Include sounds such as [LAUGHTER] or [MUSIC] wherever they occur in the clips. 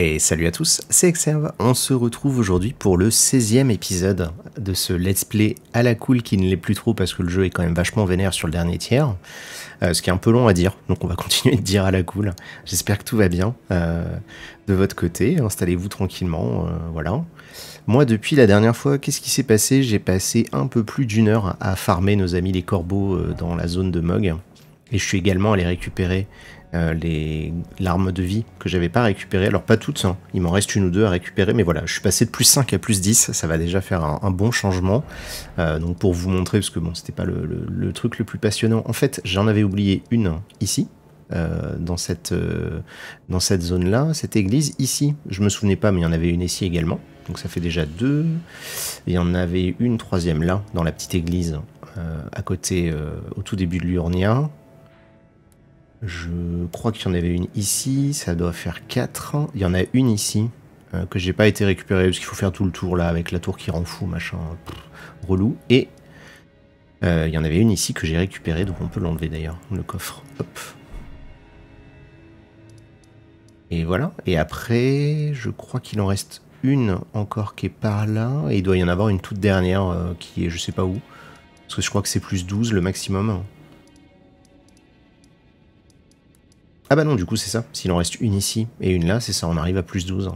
Et salut à tous, c'est Exerve. On se retrouve aujourd'hui pour le 16e épisode de ce let's play à la cool qui ne l'est plus trop parce que le jeu est quand même vachement vénère sur le dernier tiers. Euh, ce qui est un peu long à dire, donc on va [LAUGHS] continuer de dire à la cool. J'espère que tout va bien euh, de votre côté. Installez-vous tranquillement, euh, voilà. Moi, depuis la dernière fois, qu'est-ce qui s'est passé? J'ai passé un peu plus d'une heure à farmer nos amis les corbeaux dans la zone de Mog. Et je suis également allé récupérer les l'arme de vie que j'avais pas récupérée. Alors pas toutes, hein. il m'en reste une ou deux à récupérer, mais voilà, je suis passé de plus 5 à plus 10, ça va déjà faire un, bon changement. Euh, donc pour vous montrer, parce que bon, c'était pas le, truc le plus passionnant. En fait, j'en avais oublié une ici. euh, dans cette, euh, cette zone-là, cette église ici, je me souvenais pas, mais il y en avait une ici également. Donc ça fait déjà deux. Il y en avait une troisième là, dans la petite église, euh, à côté, euh, au tout début de l'Urnia. Je crois qu'il y en avait une ici, ça doit faire 4. Il y en a une ici, euh, que j'ai pas été récupérée, parce qu'il faut faire tout le tour là, avec la tour qui rend fou, machin, relou. Et euh, il y en avait une ici que j'ai récupérée, donc on peut l'enlever d'ailleurs, le coffre. Hop. Et voilà. Et après, je crois qu'il en reste une encore qui est par là, et il doit y en avoir une toute dernière euh, qui est je sais pas où. Parce que je crois que c'est plus 12 le maximum. Ah bah non, du coup c'est ça. S'il en reste une ici et une là, c'est ça, on arrive à plus 12.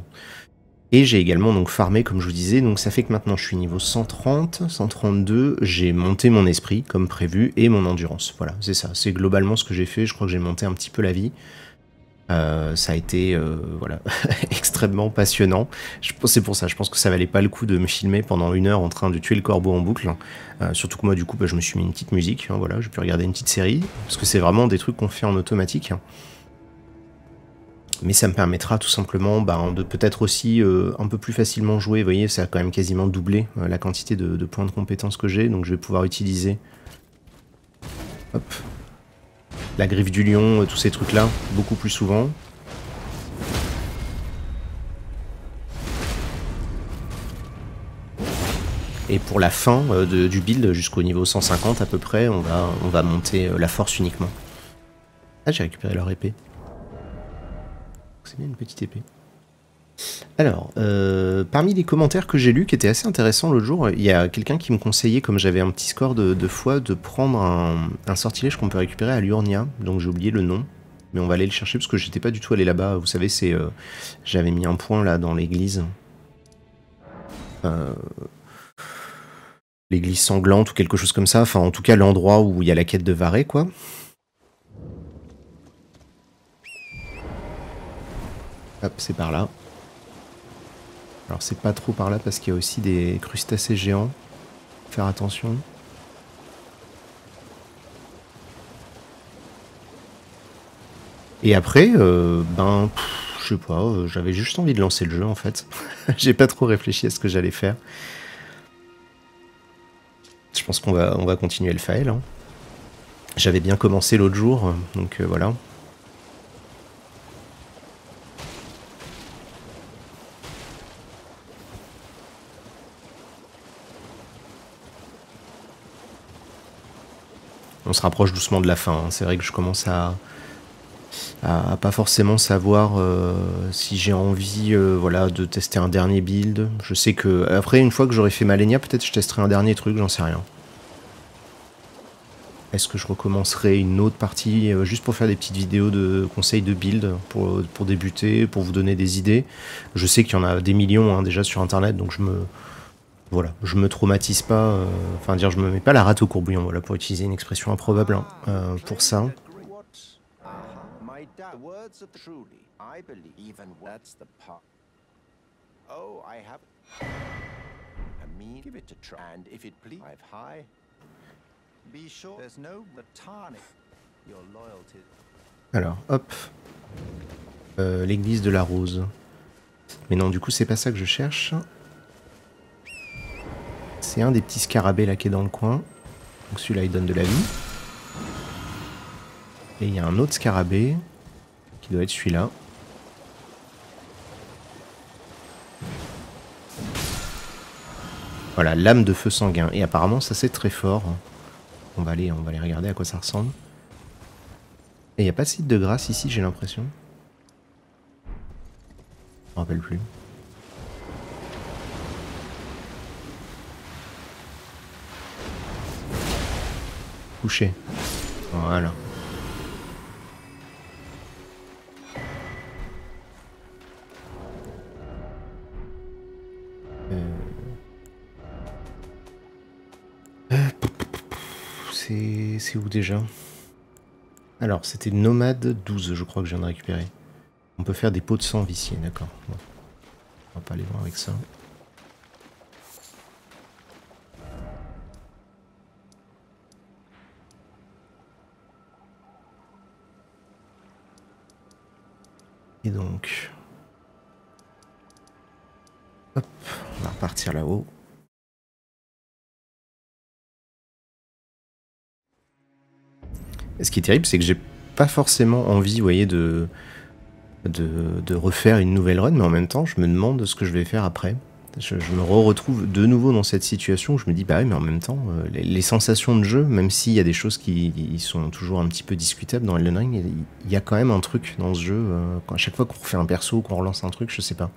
Et j'ai également donc farmé, comme je vous disais, donc ça fait que maintenant je suis niveau 130, 132, j'ai monté mon esprit comme prévu et mon endurance. Voilà, c'est ça, c'est globalement ce que j'ai fait, je crois que j'ai monté un petit peu la vie. Euh, ça a été euh, voilà [LAUGHS] extrêmement passionnant. C'est pour ça, je pense que ça valait pas le coup de me filmer pendant une heure en train de tuer le corbeau en boucle. Euh, surtout que moi du coup bah, je me suis mis une petite musique, hein, voilà, j'ai pu regarder une petite série, parce que c'est vraiment des trucs qu'on fait en automatique. hein. Mais ça me permettra tout simplement bah, de peut-être aussi euh, un peu plus facilement jouer. Vous voyez, ça a quand même quasiment doublé euh, la quantité de, points de compétences que j'ai, donc je vais pouvoir utiliser la griffe du lion, euh, tous ces trucs-là, beaucoup plus souvent. Et pour la fin du build, jusqu'au niveau 150 à peu près, on va, on va monter la force uniquement. Ah, j'ai récupéré leur épée. C'est bien une petite épée. Alors, euh, parmi les commentaires que j'ai lus, qui étaient assez intéressants l'autre jour, il y a quelqu'un qui me conseillait, comme j'avais un petit score de, de fois, de prendre un, sortilège qu'on peut récupérer à Liurnia. Donc j'ai oublié le nom, mais on va aller le chercher parce que j'étais pas du tout allé là-bas. Vous savez, c'est, euh, j'avais mis un point là dans l'église. Euh, l'église sanglante ou quelque chose comme ça. Enfin, en tout cas, l'endroit où il y a la quête de Varé, quoi. C'est par là. Alors c'est pas trop par là parce qu'il y a aussi des crustacés géants. Faire attention. Et après, euh, ben, je sais pas, euh, j'avais juste envie de lancer le jeu en fait. [LAUGHS] J'ai pas trop réfléchi à ce que j'allais faire. Je pense qu'on va, on va continuer le fail. hein. J'avais bien commencé l'autre jour, donc euh, voilà. On se rapproche doucement de la fin. hein. C'est vrai que je commence à, pas forcément savoir euh, si j'ai envie euh, voilà, de tester un dernier build. Je sais que après, une fois que j'aurai fait Malenia, peut-être je testerai un dernier truc, j'en sais rien. Est-ce que je recommencerai une autre partie euh, juste pour faire des petites vidéos de conseils de build pour, pour débuter, pour vous donner des idées? Je sais qu'il y en a des millions hein, déjà sur internet, donc je me, voilà, je me traumatise pas, euh, enfin dire je me mets pas la rate au courbouillon, voilà, pour utiliser une expression improbable hein, euh, pour ça. Alors, hop, Euh, l'église de la Rose. Mais non, du coup, c'est pas ça que je cherche. C'est un des petits scarabées là qui est dans le coin. Donc celui-là, il donne de la vie. Et il y a un autre scarabée qui doit être celui-là. Voilà, lame de feu sanguin. Et apparemment, ça c'est très fort. On va aller, regarder à quoi ça ressemble. Et il n'y a pas de site de grâce ici, j'ai l'impression. me rappelle plus. Voilà. Euh. Euh, C'est où déjà? Alors, c'était Nomade 12, je crois que je viens de récupérer. On peut faire des pots de sang viciés, d'accord. On va pas aller voir avec ça. Et donc... Hop, on va repartir là-haut. Et ce qui est terrible, c'est que j'ai pas forcément envie, vous voyez, de, de, de refaire une nouvelle run, mais en même temps, je me demande ce que je vais faire après. Je, me retrouve de nouveau dans cette situation où je me dis, bah oui, mais en même temps, euh, les, sensations de jeu, même s'il y a des choses qui sont toujours un petit peu discutables dans Elden Ring, il y a quand même un truc dans ce jeu. euh, à chaque fois qu'on refait un perso, qu'on relance un truc, je sais pas.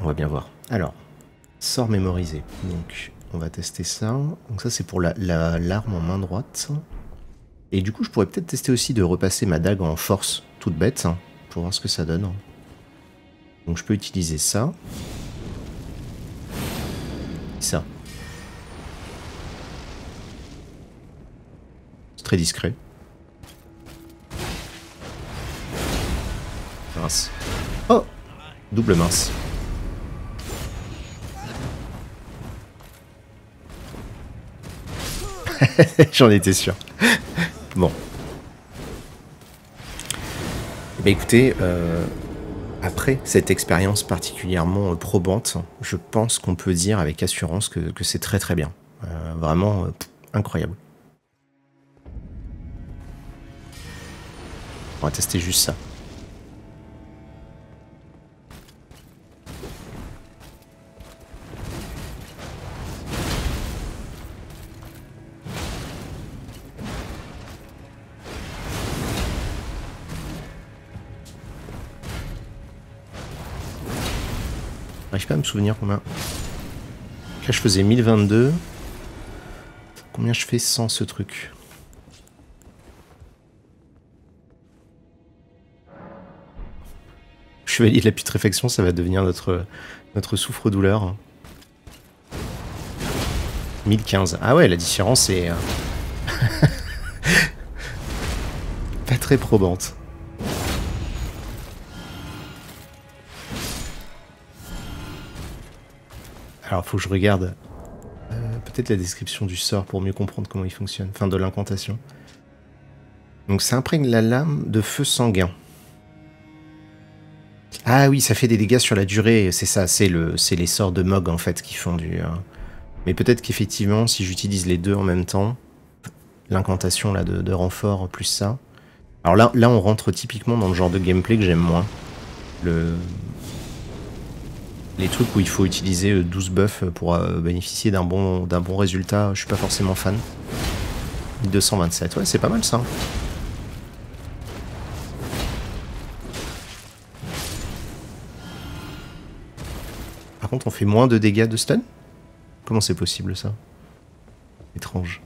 On va bien voir. Alors, sort mémorisé. Donc, on va tester ça. Donc ça, c'est pour la, la- l'arme en main droite. Et du coup, je pourrais peut-être tester aussi de repasser ma dague en force, toute bête, hein, pour voir ce que ça donne. Donc je peux utiliser ça. Ça. C'est très discret. Mince. Oh Double mince. [LAUGHS] J'en étais sûr. Bon. Ben, écoutez, euh, après cette expérience particulièrement euh, probante, je pense qu'on peut dire avec assurance que, c'est très très bien. Euh, vraiment euh, incroyable. On va tester juste ça. J'arrive pas me souvenir combien. Là, je faisais 1022. Combien je fais sans ce truc? Chevalier de la putréfaction, ça va devenir notre, notre souffre-douleur. 1015. Ah ouais, la différence est... euh, [LAUGHS] pas très probante. Alors, faut que je regarde euh, peut-être la description du sort pour mieux comprendre comment il fonctionne. Enfin, de l'incantation. Donc, ça imprègne la lame de feu sanguin. Ah oui, ça fait des dégâts sur la durée. C'est ça, c'est le, c'est les sorts de Mog en fait qui font du. euh, Mais peut-être qu'effectivement, si j'utilise les deux en même temps, l'incantation là de, de renfort plus ça. Alors là, là, on rentre typiquement dans le genre de gameplay que j'aime moins. Le, les trucs où il faut utiliser euh, 12 buffs pour euh, bénéficier d'un bon, d'un bon résultat, je suis pas forcément fan. 227, ouais, c'est pas mal ça. Par contre, on fait moins de dégâts de stun? Comment c'est possible ça? Étrange.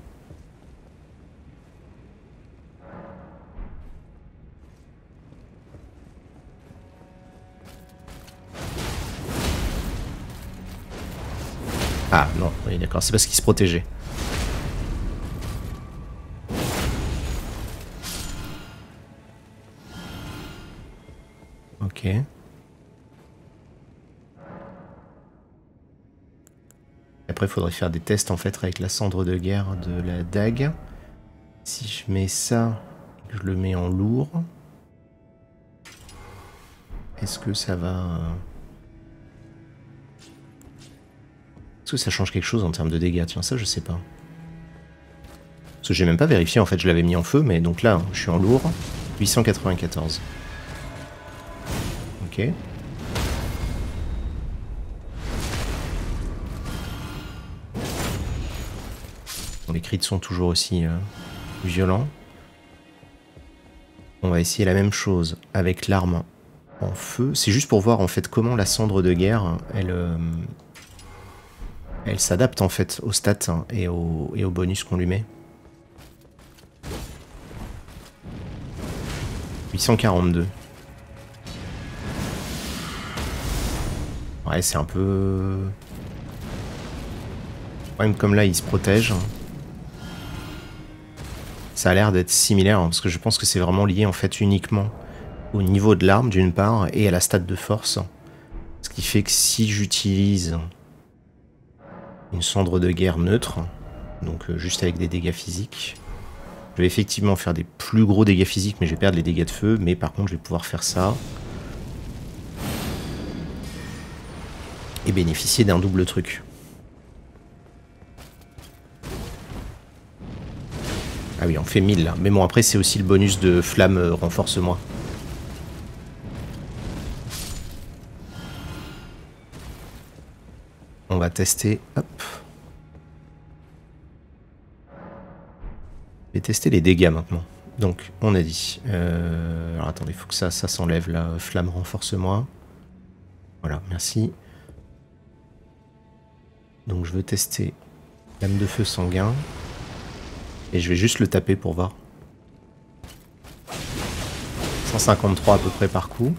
Ah non, oui d'accord, c'est parce qu'il se protégeait. Ok. Après, il faudrait faire des tests en fait avec la cendre de guerre de la dague. Si je mets ça, je le mets en lourd, est-ce que ça va... Est-ce que ça change quelque chose en termes de dégâts? Tiens, ça, je sais pas. Parce que j'ai même pas vérifié, en fait, je l'avais mis en feu, mais donc là, je suis en lourd. 894. Ok. Les crits sont toujours aussi euh, violents. On va essayer la même chose avec l'arme en feu. C'est juste pour voir en fait comment la cendre de guerre, elle, euh, elle s'adapte en fait aux stats hein, et aux, bonus qu'on lui met. 842. Ouais, c'est un peu... Même comme là, il se protège. Ça a l'air d'être similaire, hein, parce que je pense que c'est vraiment lié en fait uniquement au niveau de l'arme d'une part, et à la stat de force. Ce qui fait que si j'utilise une cendre de guerre neutre, donc euh, juste avec des dégâts physiques, je vais effectivement faire des plus gros dégâts physiques, mais je vais perdre les dégâts de feu, mais par contre je vais pouvoir faire ça. Et bénéficier d'un double truc. Ah oui, on fait 1000 là. Mais bon, après, c'est aussi le bonus de flamme euh, renforce-moi. On va tester. Hop. Je tester les dégâts maintenant. Donc, on a dit. Euh, alors attendez, faut que ça, ça s'enlève là. Flamme renforce-moi. Voilà, merci. Donc, je veux tester lame de feu sanguin. Et je vais juste le taper pour voir. 153 à peu près par coup.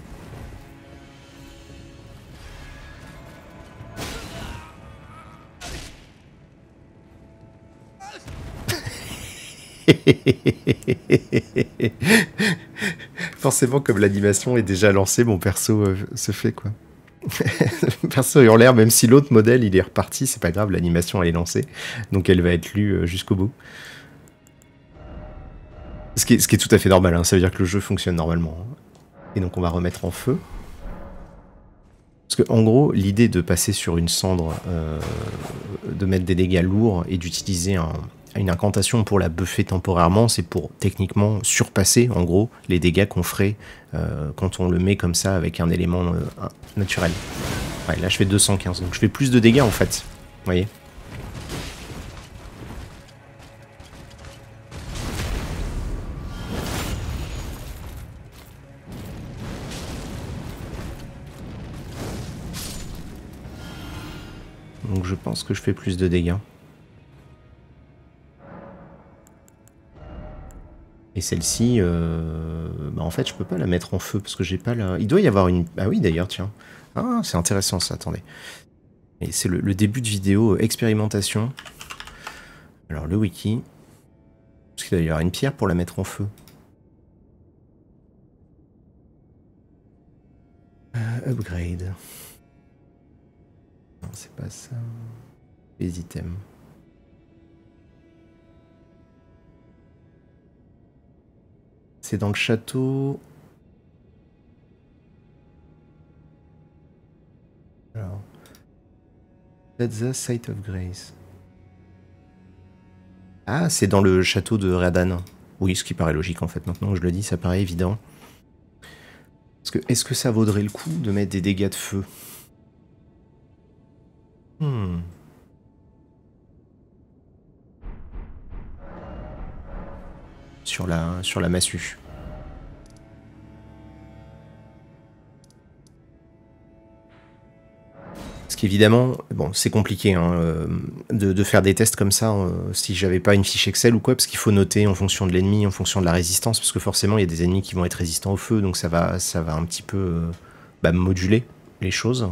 [LAUGHS] Forcément, comme l'animation est déjà lancée, mon perso euh, se fait quoi. [LAUGHS] perso est en l'air, même si l'autre modèle il est reparti, c'est pas grave, l'animation elle est lancée, donc elle va être lue euh, jusqu'au bout. Ce qui, est, tout à fait normal, hein. ça veut dire que le jeu fonctionne normalement. Hein. Et donc on va remettre en feu. Parce que en gros, l'idée de passer sur une cendre, euh, de mettre des dégâts lourds et d'utiliser une incantation pour la buffer temporairement, c'est pour techniquement surpasser en gros les dégâts qu'on ferait euh, quand on le met comme ça avec un élément euh, naturel. Ouais, là je fais 215, donc je fais plus de dégâts en fait. Vous voyez? Donc je pense que je fais plus de dégâts. Et celle-ci, euh, bah en fait, je peux pas la mettre en feu parce que j'ai pas la. Il doit y avoir une. Ah oui, d'ailleurs, tiens. Ah, c'est intéressant ça. Attendez. Et c'est le, début de vidéo euh, expérimentation. Alors le wiki. Parce qu'il doit y avoir une pierre pour la mettre en feu. Euh, upgrade. Non, c'est pas ça. Les items. C'est dans le château. Alors. That's the Sight of Grace. Ah, c'est dans le château de Radan. Oui, ce qui paraît logique en fait. Maintenant que je le dis, ça paraît évident. Parce que est-ce que ça vaudrait le coup de mettre des dégâts de feu? Hmm. Sur la, sur la massue. Parce qu'évidemment, c'est compliqué hein, euh, de, faire des tests comme ça euh, si j'avais pas une fiche Excel ou quoi, parce qu'il faut noter en fonction de l'ennemi, en fonction de la résistance, parce que forcément il y a des ennemis qui vont être résistants au feu, donc ça va, ça va un petit peu euh, bah, moduler les choses.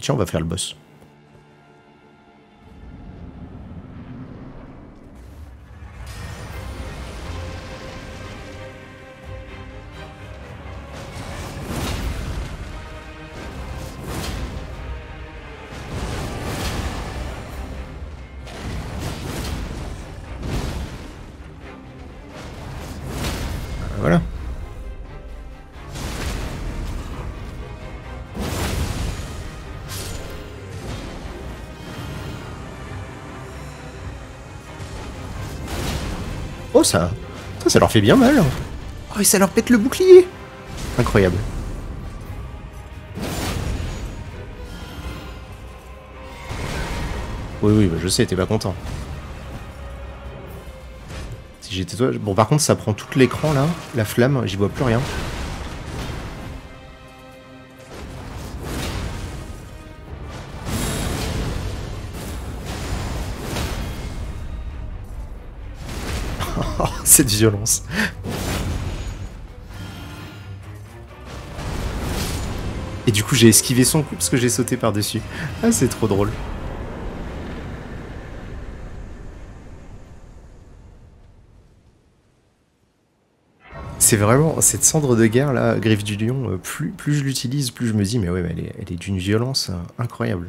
Tiens, on va faire le boss. Ça, ça, leur fait bien mal. Oh, et ça leur pète le bouclier. Incroyable. Oui, oui, bah, je sais, t'es pas content. Si j'étais toi... Bon, par contre, ça prend tout l'écran, là. La flamme, j'y vois plus rien. Violence. Et du coup, j'ai esquivé son coup parce que j'ai sauté par-dessus. Ah, c'est trop drôle. C'est vraiment cette cendre de guerre là, griffe du lion, euh, plus, plus je l'utilise, plus je me dis, mais ouais, elle est, elle est d'une violence euh, incroyable.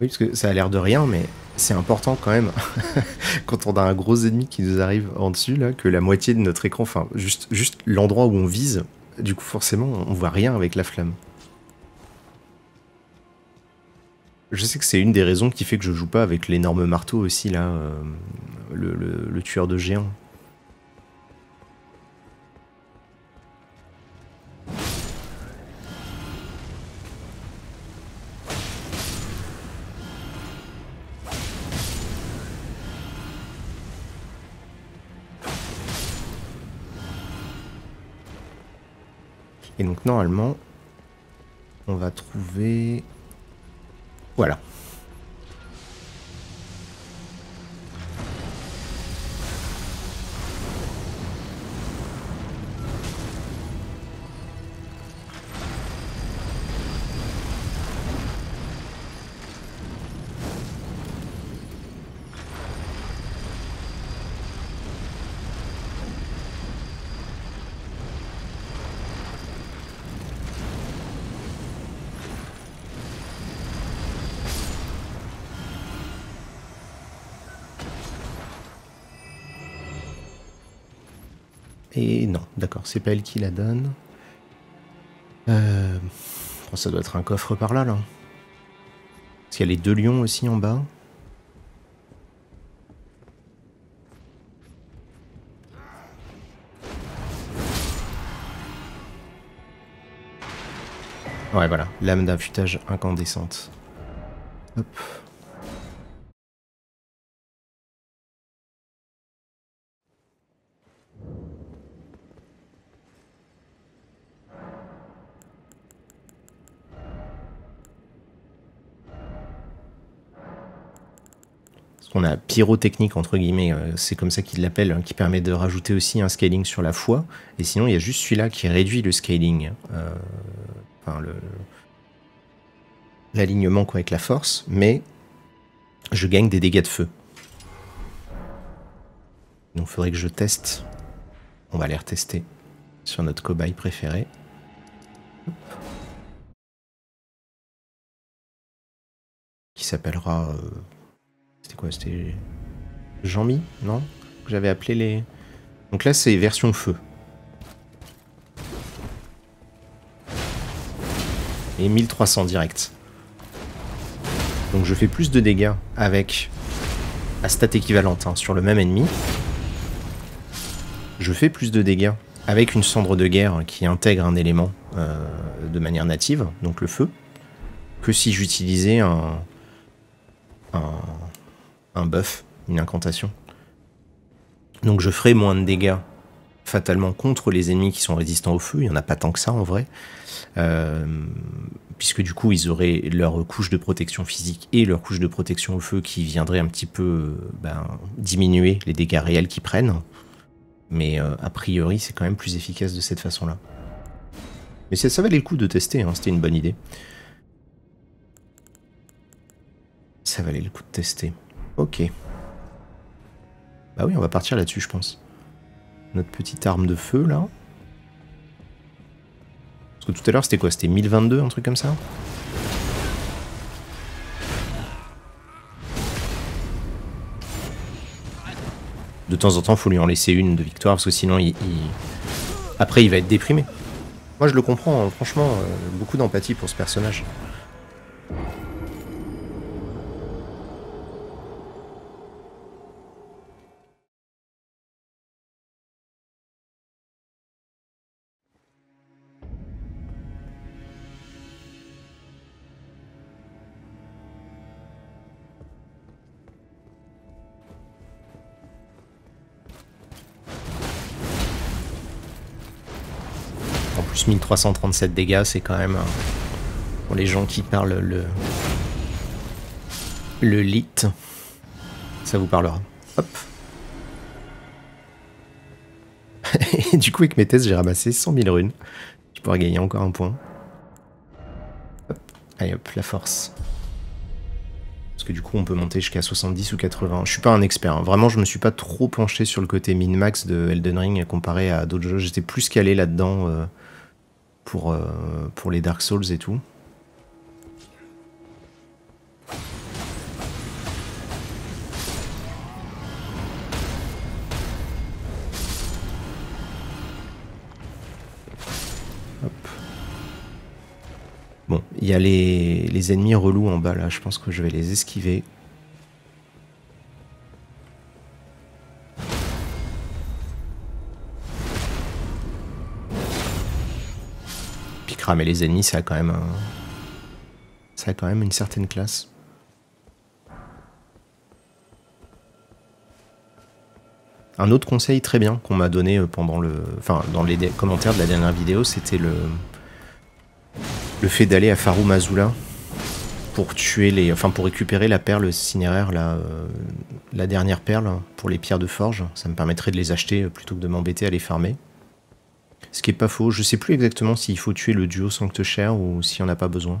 Oui, parce que ça a l'air de rien, mais c'est important quand même, [LAUGHS] quand on a un gros ennemi qui nous arrive en dessus, là, que la moitié de notre écran, enfin, juste, juste l'endroit où on vise, du coup, forcément, on voit rien avec la flamme. Je sais que c'est une des raisons qui fait que je joue pas avec l'énorme marteau aussi, là, euh, le, le tueur de géants. Normalement, on va trouver... Voilà. Et non, d'accord, c'est pas elle qui la donne. Euh... ça doit être un coffre par là, là. Parce qu'il y a les deux lions aussi en bas. Ouais, voilà, lame d'affûtage incandescente. Hop. On a pyrotechnique entre guillemets, euh, c'est comme ça qu'ils l'appellent, hein, qui permet de rajouter aussi un scaling sur la foi. Et sinon, il y a juste celui-là qui réduit le scaling, euh, enfin le l'alignement avec la force, mais je gagne des dégâts de feu. Donc, il faudrait que je teste. On va les retester sur notre cobaye préféré. Qui s'appellera. Euh, c'était quoi C'était Jean-Mi Non? J'avais appelé les... Donc là, c'est version feu. Et 1300 direct. Donc je fais plus de dégâts avec à stat équivalente hein, sur le même ennemi. Je fais plus de dégâts avec une cendre de guerre qui intègre un élément euh, de manière native, donc le feu, que si j'utilisais un, un, un buff, une incantation. Donc je ferai moins de dégâts fatalement contre les ennemis qui sont résistants au feu, il n'y en a pas tant que ça en vrai, euh, puisque du coup ils auraient leur couche de protection physique et leur couche de protection au feu qui viendrait un petit peu ben, diminuer les dégâts réels qu'ils prennent, mais euh, a priori c'est quand même plus efficace de cette façon-là. Mais ça, valait le coup de tester, hein, c'était une bonne idée. Ça valait le coup de tester. Ok. Bah oui, on va partir là-dessus, je pense. Notre petite arme de feu, là. Parce que tout à l'heure, c'était quoi? C'était 1022, un truc comme ça? De temps en temps, faut lui en laisser une de victoire, parce que sinon, il, après, il va être déprimé. Moi, je le comprends, hein. franchement, euh, beaucoup d'empathie pour ce personnage. Plus 1337 dégâts, c'est quand même... pour les gens qui parlent le... Le lit. Ça vous parlera. Hop. [LAUGHS] Et du coup, avec mes tests, j'ai ramassé 100 000 runes. Je pourrais gagner encore un point. Hop. Allez hop, la force. Parce que du coup, on peut monter jusqu'à 70 ou 80. Je suis pas un expert. hein. Vraiment, je me suis pas trop penché sur le côté min-max de Elden Ring comparé à d'autres jeux. J'étais plus calé là-dedans euh, pour, euh, pour les Dark Souls et tout. Bon, il y a les, les ennemis relous en bas là, je pense que je vais les esquiver. Cramer les ennemis, ça a quand même. Ça a quand même une certaine classe. Un autre conseil très bien qu'on m'a donné euh, pendant le... Enfin, dans les commentaires de la dernière vidéo, c'était le fait d'aller à Faru Mazula pour tuer les, enfin pour récupérer la perle cinéraire, la, euh, la dernière perle pour les pierres de forge, ça me permettrait de les acheter euh, plutôt que de m'embêter à les farmer. Ce qui est pas faux. Je sais plus exactement s'il faut tuer le duo Sancte-Cher ou s'il n'y en a pas besoin.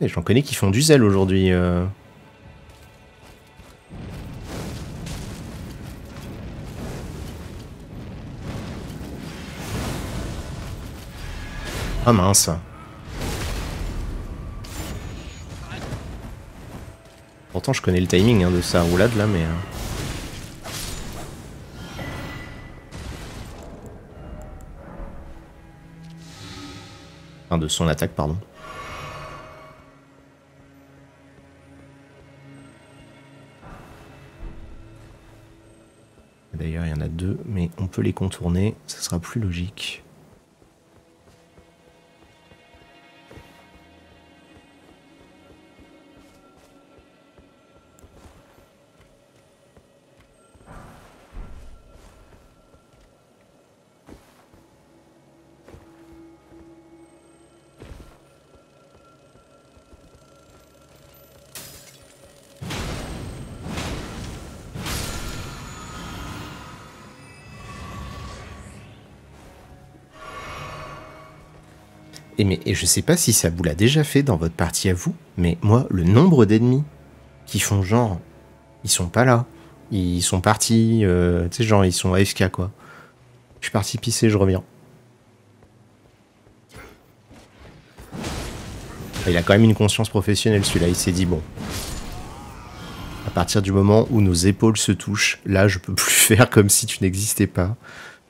J'en connais qui font du zèle aujourd'hui. euh. Ah mince. Pourtant je connais le timing hein, de sa roulade là, mais... euh. Enfin, de son attaque, pardon. D'ailleurs, il y en a deux, mais on peut les contourner, ça sera plus logique. Et, mais, je sais pas si ça vous l'a déjà fait dans votre partie à vous, mais moi, le nombre d'ennemis qui font genre, ils sont pas là, ils sont partis, euh, tu sais, genre, ils sont AFK quoi. Je suis parti pisser, je reviens. Il a quand même une conscience professionnelle celui-là, il s'est dit bon. À partir du moment où nos épaules se touchent, là je peux plus [LAUGHS] faire comme si tu n'existais pas.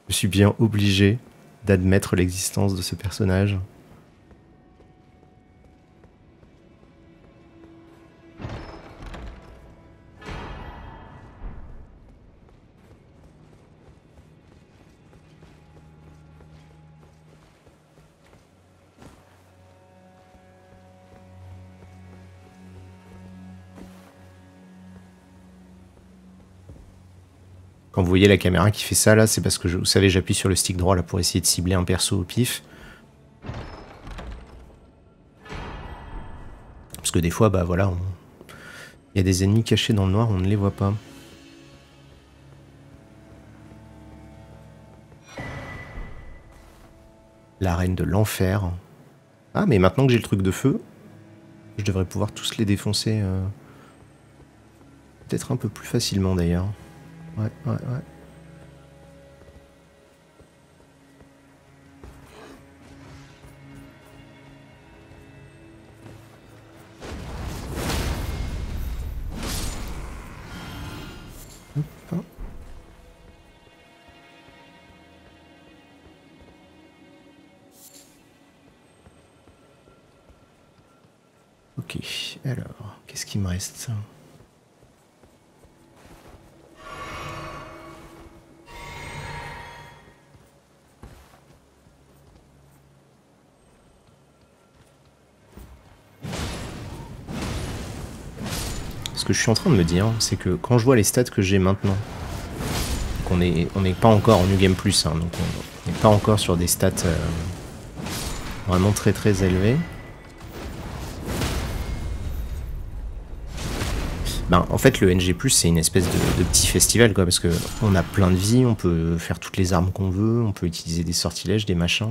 Je suis bien obligé d'admettre l'existence de ce personnage. Vous voyez la caméra qui fait ça là, c'est parce que vous savez, j'appuie sur le stick droit là pour essayer de cibler un perso au pif. Parce que des fois, bah voilà, il y a des ennemis cachés dans le noir, on ne les voit pas. La reine de l'enfer. Ah, mais maintenant que j'ai le truc de feu, je devrais pouvoir tous les défoncer. euh, Peut-être un peu plus facilement d'ailleurs. Ouais, ouais, ouais. Ok, alors, qu'est-ce qui me reste? Que je suis en train de me dire, c'est que quand je vois les stats que j'ai maintenant, qu'on n'est on n'est pas encore en New Game Plus, hein, donc on n'est pas encore sur des stats euh, vraiment très très élevées. Ben, en fait, le NG+, c'est une espèce de, petit festival, quoi, parce que on a plein de vie, on peut faire toutes les armes qu'on veut, on peut utiliser des sortilèges, des machins.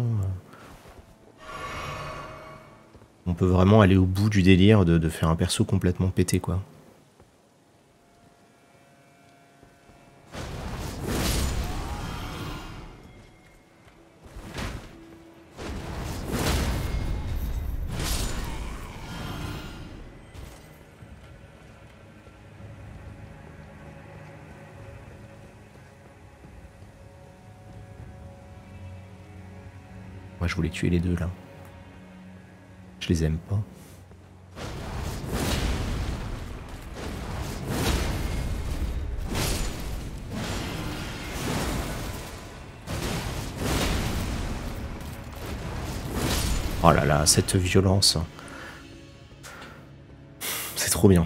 On peut vraiment aller au bout du délire de, de faire un perso complètement pété, quoi. Voulais tuer les deux là. Je les aime pas. Oh là là, cette violence. C'est trop bien.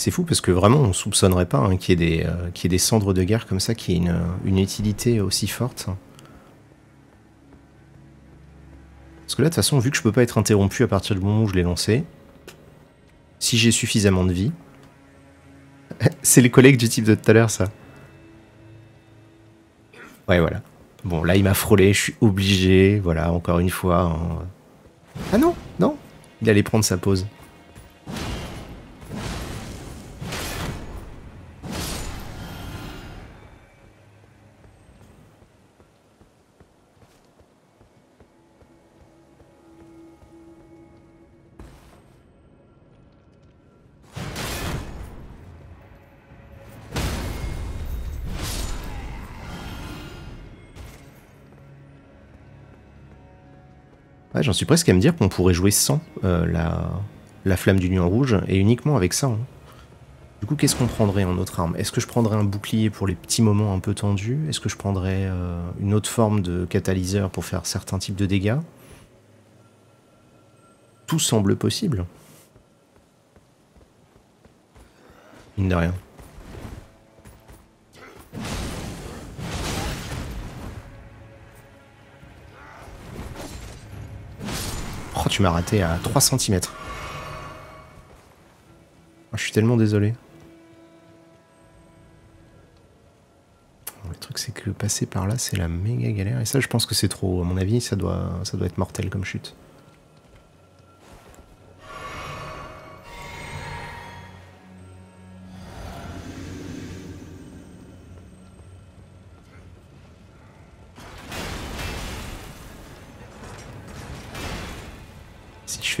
C'est fou parce que vraiment on soupçonnerait pas hein, qu'il y, euh, qu y, ait des cendres de guerre comme ça qui une, une utilité aussi forte. Parce que là de toute façon vu que je peux pas être interrompu à partir du moment où je l'ai lancé, si j'ai suffisamment de vie... [LAUGHS] C'est les collègues du type de tout à l'heure ça. Ouais voilà. Bon là il m'a frôlé, je suis obligé, voilà encore une fois. Hein. Ah non, non, il allait prendre sa pause. J'en suis presque à me dire qu'on pourrait jouer sans euh, la, la, flamme d'union rouge et uniquement avec ça. Hein. Du coup, qu'est-ce qu'on prendrait en autre arme? Est-ce que je prendrais un bouclier pour les petits moments un peu tendus? Est-ce que je prendrais euh, une autre forme de catalyseur pour faire certains types de dégâts? Tout semble possible. Mine de rien. Tu m'as raté à 3 cm. Oh, je suis tellement désolé. Le truc, c'est que passer par là, c'est la méga galère. Et ça, je pense que c'est trop. À mon avis, ça doit, ça doit être mortel comme chute.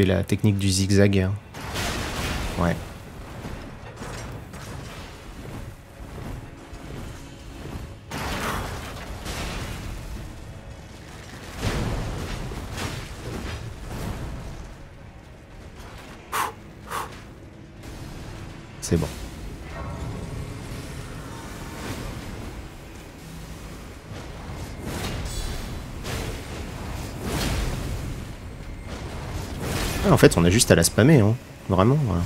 La technique du zigzag. Ouais. En fait, on a juste à la spammer, hein. Vraiment. Voilà.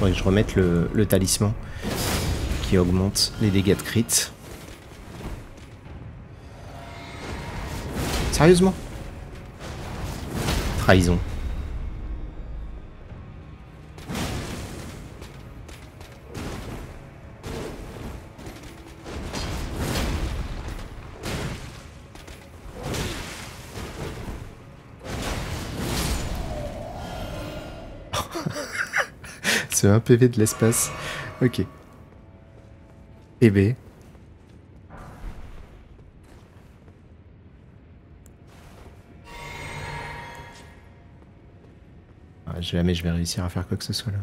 Que je remette le talisman qui augmente les dégâts de crit. Sérieusement? Trahison. [LAUGHS] C'est un PV de l'espace. Ok. Ah, jamais je vais réussir à faire quoi que ce soit là.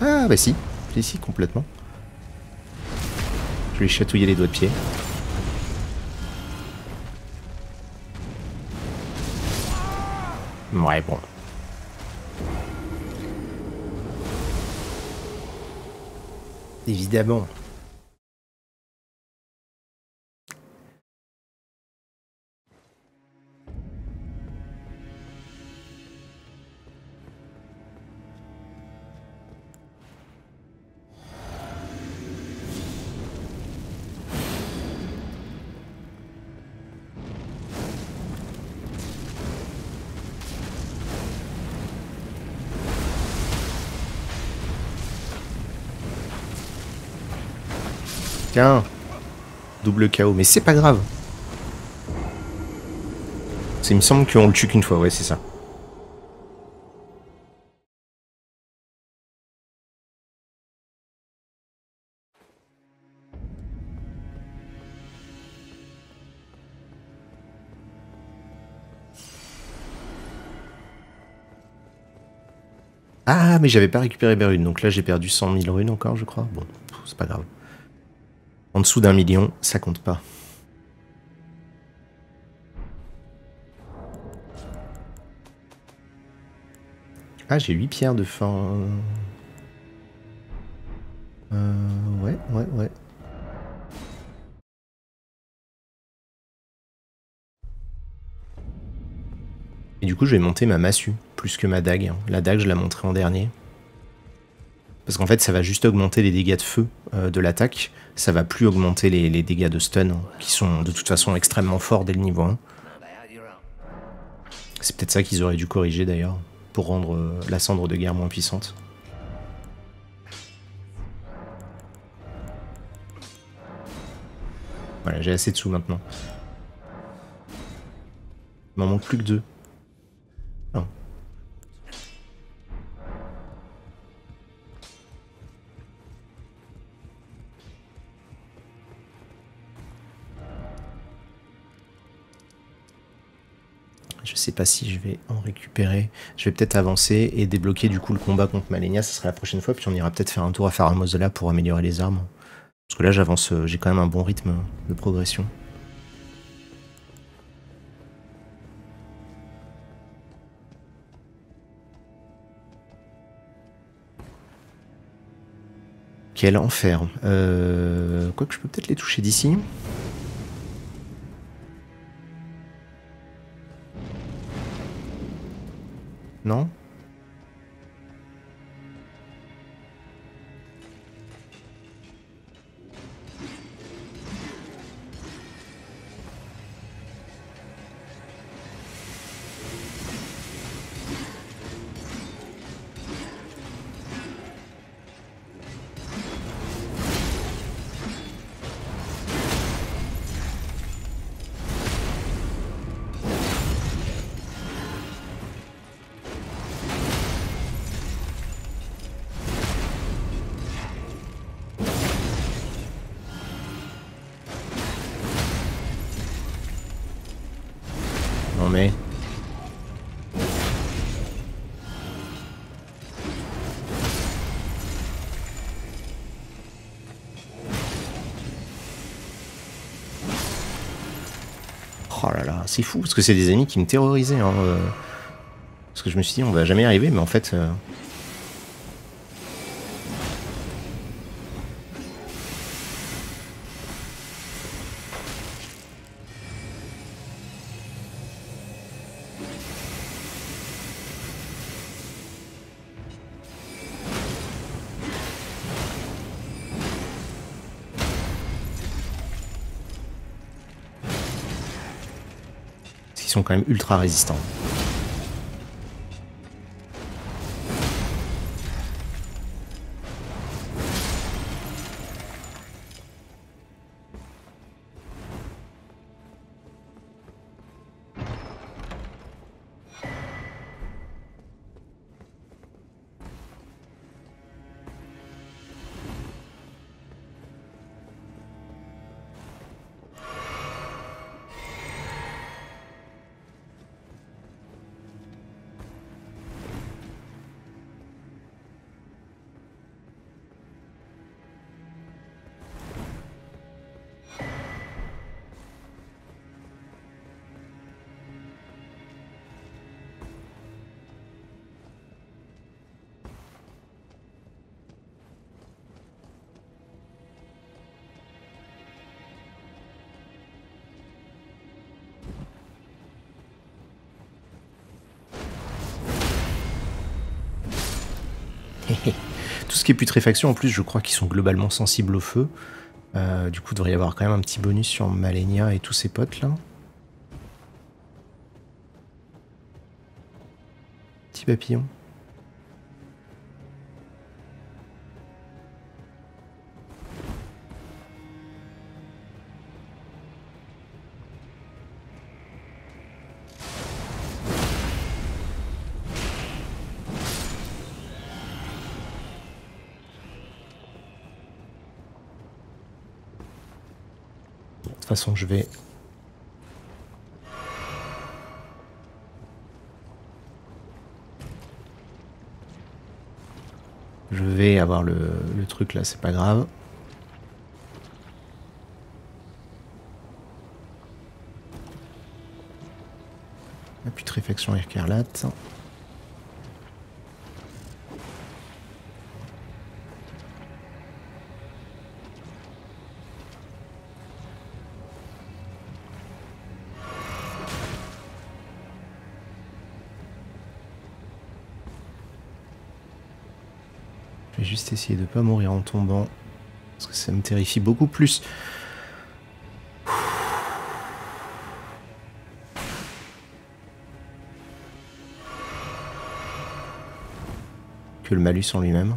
Ah bah si, si, complètement. Je lui chatouiller les doigts de pied. Ouais, bon. Évidemment. Double KO, mais c'est pas grave. Il me semble qu'on le tue qu'une fois, ouais, c'est ça. Ah, mais j'avais pas récupéré mes runes, donc là j'ai perdu 100 000 runes encore, je crois. Bon, c'est pas grave. En dessous d'un million, ça compte pas. Ah, j'ai 8 pierres de fin. Euh, ouais, ouais, ouais. Et du coup, je vais monter ma massue, plus que ma dague. La dague, je la monterai en dernier. Parce qu'en fait, ça va juste augmenter les dégâts de feu euh, de l'attaque. Ça va plus augmenter les, dégâts de stun, qui sont de toute façon extrêmement forts dès le niveau 1. C'est peut-être ça qu'ils auraient dû corriger d'ailleurs, pour rendre euh, la cendre de guerre moins puissante. Voilà, j'ai assez de sous maintenant. Il m'en manque plus que deux. Sais pas si je vais en récupérer. Je vais peut-être avancer et débloquer du coup le combat contre Malenia. Ce sera la prochaine fois. Puis on ira peut-être faire un tour à Faramozola pour améliorer les armes. Parce que là j'avance, euh, j'ai quand même un bon rythme de progression. Quel enfer. Euh... Quoi que je peux peut-être les toucher d'ici. Non c'est fou, parce que c'est des ennemis qui me terrorisaient. Hein, euh. Parce que je me suis dit, on va jamais y arriver, mais en fait... sont quand même ultra résistants. Ce qui est putréfaction, en plus, je crois qu'ils sont globalement sensibles au feu. Euh, du coup, il devrait y avoir quand même un petit bonus sur Malenia et tous ses potes là. Petit papillon. Toute façon, je vais... Je vais avoir le, le truc là, c'est pas grave. La putréfaction écarlate. Essayer de pas mourir en tombant. Parce que ça me terrifie beaucoup plus. Que le malus en lui-même.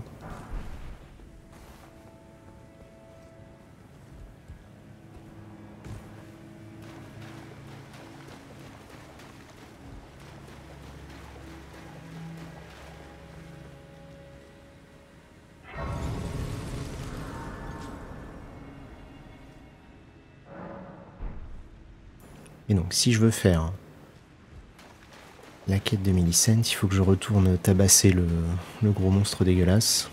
Donc, si je veux faire la quête de Millicent, il faut que je retourne tabasser le, gros monstre dégueulasse.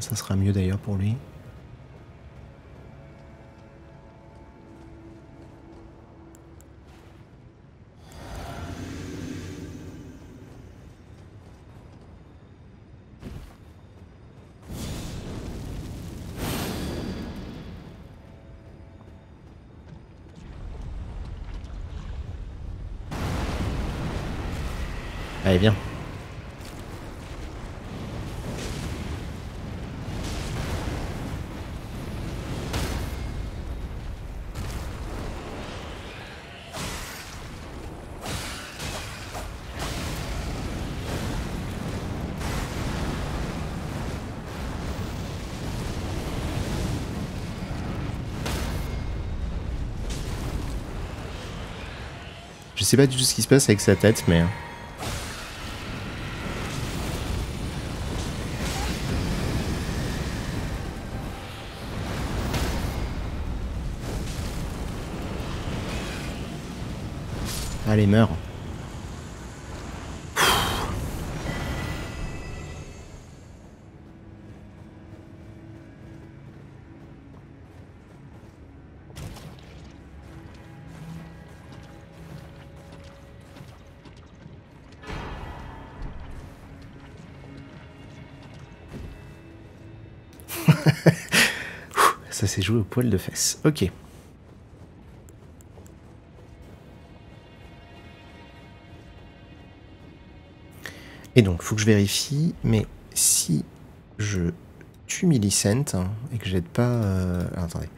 Ça sera mieux d'ailleurs pour lui. Je sais pas du tout ce qui se passe avec sa tête, mais... Allez, meurs. S'est joué au poil de fesses. Ok. Et donc, faut que je vérifie, mais si je tue Millicent hein, et que j'aide pas... euh, attendez.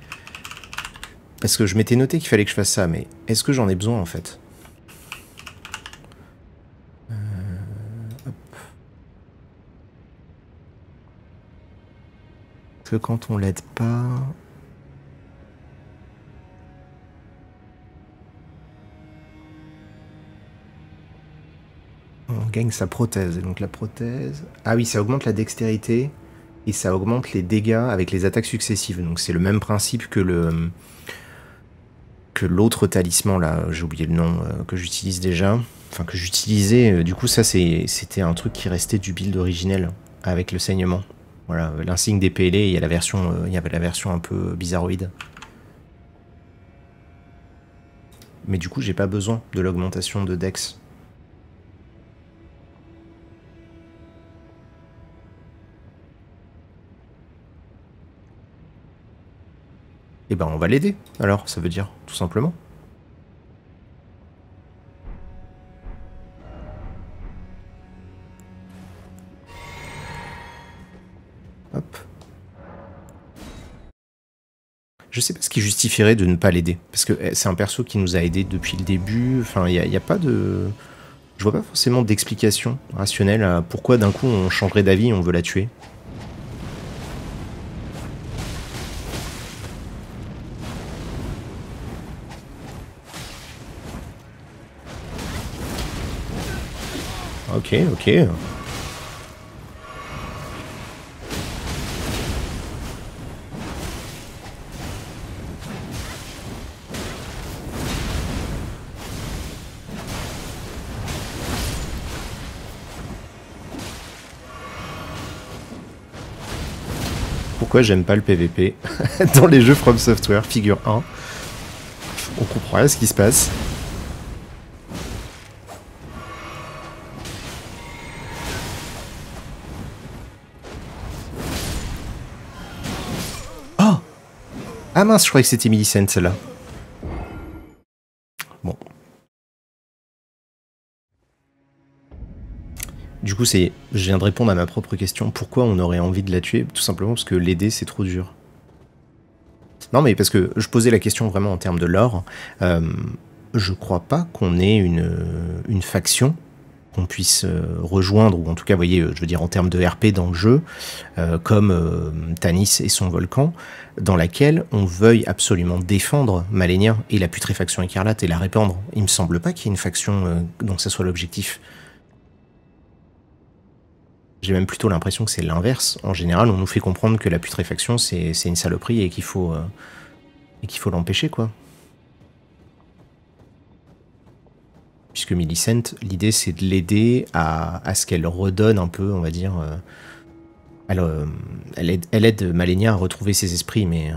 Parce que je m'étais noté qu'il fallait que je fasse ça, mais est-ce que j'en ai besoin en fait? Euh. Parce que quand on l'aide pas... gagne sa prothèse. Donc la prothèse... Ah oui, ça augmente la dextérité et ça augmente les dégâts avec les attaques successives. Donc c'est le même principe que le que l'autre talisman là, j'ai oublié le nom euh, que j'utilise déjà, enfin que j'utilisais. euh, du coup ça c'était un truc qui restait du build originel avec le saignement. Voilà, l'insigne des PLA, il y, a la version, euh, il y avait la version un peu bizarroïde. Mais du coup, j'ai pas besoin de l'augmentation de Dex. Eh ben, on va l'aider, alors, ça veut dire, tout simplement. Hop. Je sais pas ce qui justifierait de ne pas l'aider. Parce que eh, c'est un perso qui nous a aidés depuis le début. Enfin, il n'y a, a, pas de... Je vois pas forcément d'explication rationnelle à pourquoi d'un coup on changerait d'avis et on veut la tuer. Ok, ok. Pourquoi j'aime pas le PVP [LAUGHS] dans les jeux From Software, figure 1 On comprend rien ce qui se passe. Ah mince, je croyais que c'était Millicent celle-là. Bon. Du coup, c'est, je viens de répondre à ma propre question. Pourquoi on aurait envie de la tuer? Tout simplement parce que l'aider, c'est trop dur. Non, mais parce que je posais la question vraiment en termes de lore. Euh, je crois pas qu'on ait une, une faction qu'on puisse euh, rejoindre, ou en tout cas, voyez, euh, je veux dire en termes de RP dans le jeu, euh, comme Tanis et son volcan, dans laquelle on veuille absolument défendre Malenia et la putréfaction écarlate et la répandre. Il me semble pas qu'il y ait une faction dont ça soit l'objectif. J'ai même plutôt l'impression que c'est l'inverse. En général, on nous fait comprendre que la putréfaction, c'est une saloperie et qu'il faut, et qu'il faut l'empêcher, quoi. Puisque Millicent, l'idée c'est de l'aider à, ce qu'elle redonne un peu, on va dire. Euh, elle, euh, elle, aide, elle aide Malenia à retrouver ses esprits, mais.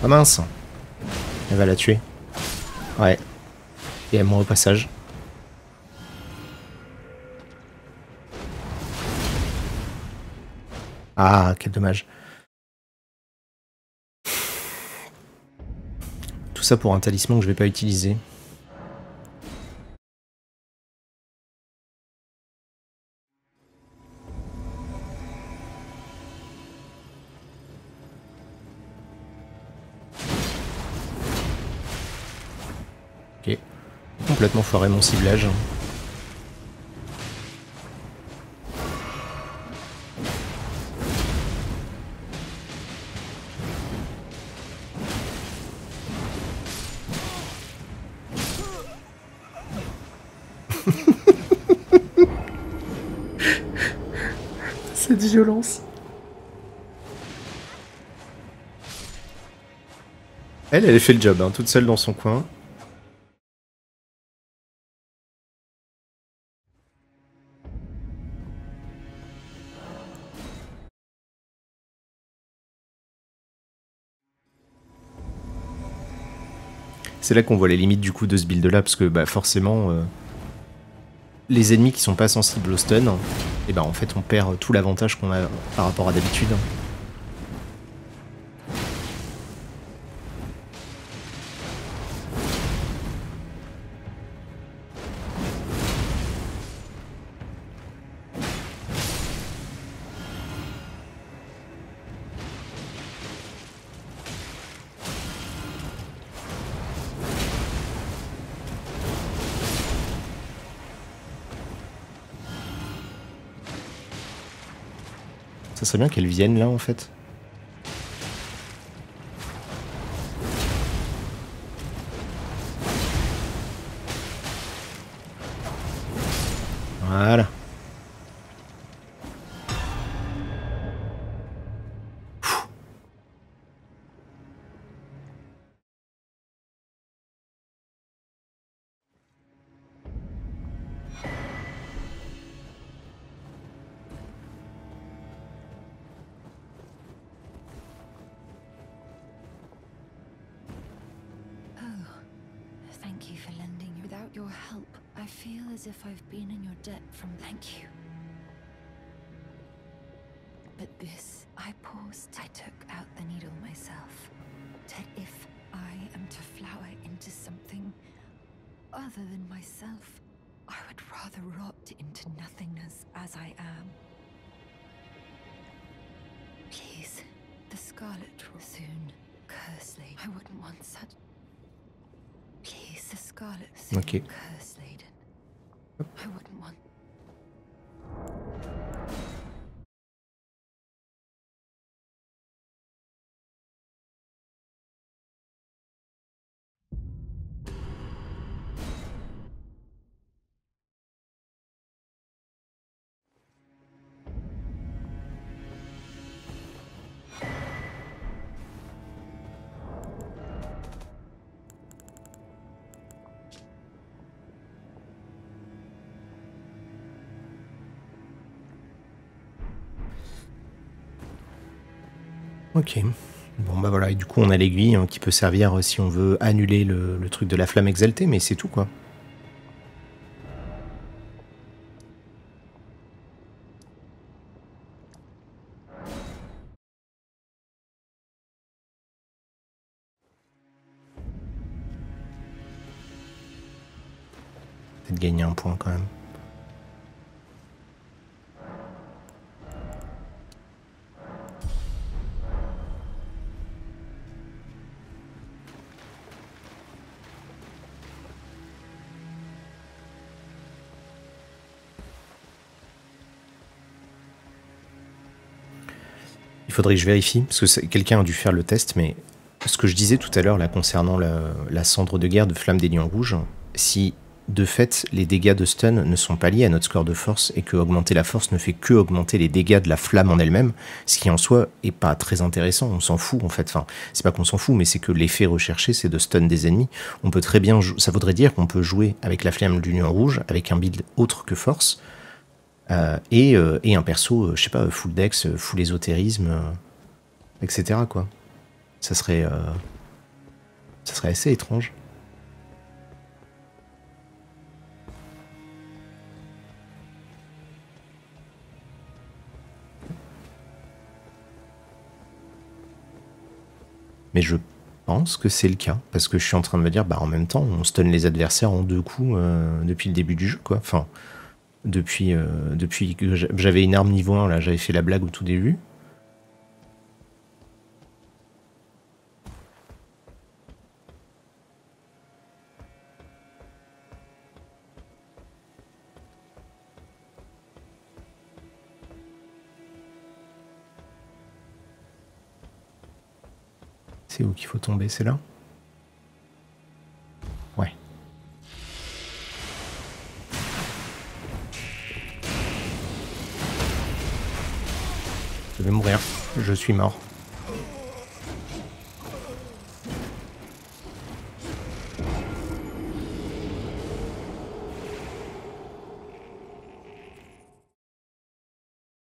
Ah mince Elle va la tuer. Ouais. Et elle meurt au passage. Ah, quel dommage. Tout ça pour un talisman que je vais pas utiliser. Complètement foiré mon ciblage. [LAUGHS] Cette violence. Elle, elle a fait le job, hein, toute seule dans son coin. C'est là qu'on voit les limites du coup de ce build là, parce que bah, forcément, euh, les ennemis qui sont pas sensibles au stun, et eh ben en fait on perd tout l'avantage qu'on a par rapport à d'habitude. Bien qu'elles viennent là en fait. But this, I paused. I took out the needle myself. That if I am to flower into something other than myself, I would rather rot into nothingness as I am. Please, the Scarlet will soon. Cursley, I wouldn't want such. Please, the Scarlet soon. Okay. Cursley. I wouldn't want. Ok. Bon bah voilà, et du coup on a l'aiguille hein, qui peut servir euh, si on veut annuler le, le truc de la flamme exaltée, mais c'est tout quoi. Peut-être gagner un point quand même. Faudrait que je vérifie, parce que quelqu'un a dû faire le test, mais ce que je disais tout à l'heure concernant la, cendre de guerre de Flamme des Lions Rouges, si de fait les dégâts de stun ne sont pas liés à notre score de force et que augmenter la force ne fait que augmenter les dégâts de la flamme en elle-même, ce qui en soi est pas très intéressant, on s'en fout en fait. Enfin, c'est pas qu'on s'en fout, mais c'est que l'effet recherché c'est de stun des ennemis. On peut très bien, ça voudrait dire qu'on peut jouer avec la flamme du lion rouge avec un build autre que force euh, euh, et, un perso, euh, je sais pas, full dex, full ésotérisme, etc. quoi. Ça serait, ça serait assez étrange. Mais je pense que c'est le cas, parce que je suis en train de me dire, bah en même temps, on stun les adversaires en deux coups depuis le début du jeu, quoi. Enfin, depuis, euh, depuis que j'avais une arme niveau 1, là, j'avais fait la blague au tout début. C'est où qu'il faut tomber C'est là? Suis mort.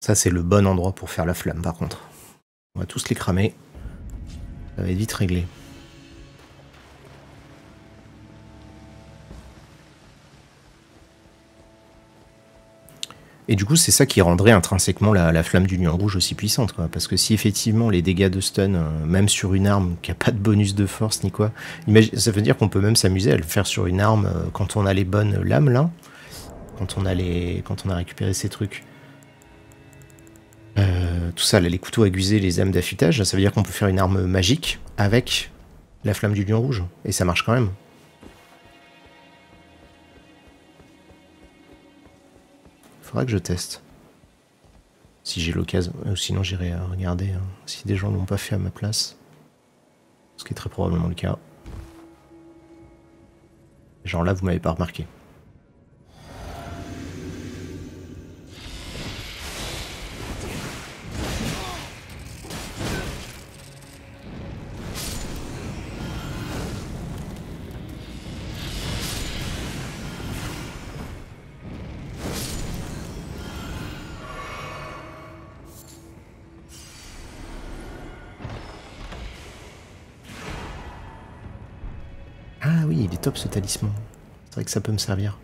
Ça, c'est le bon endroit pour faire la flamme, par contre. On va tous les cramer. Ça va être vite réglé. Et du coup, c'est ça qui rendrait intrinsèquement la, flamme du lion rouge aussi puissante. Parce que si effectivement les dégâts de stun, euh, même sur une arme qui a pas de bonus de force ni quoi, ça veut dire qu'on peut même s'amuser à le faire sur une arme euh, quand on a les bonnes lames là, quand on a les, quand on a récupéré ces trucs. Euh, tout ça, les couteaux aiguisés, les âmes d'affûtage, ça veut dire qu'on peut faire une arme magique avec la flamme du lion rouge. Et ça marche quand même. Que je teste. Si j'ai l'occasion. Ou sinon j'irai regarder hein, si des gens l'ont pas fait à ma place. Ce qui est très probablement le cas. Genre là, vous m'avez pas remarqué. Ce talisman. C'est vrai que ça peut me servir.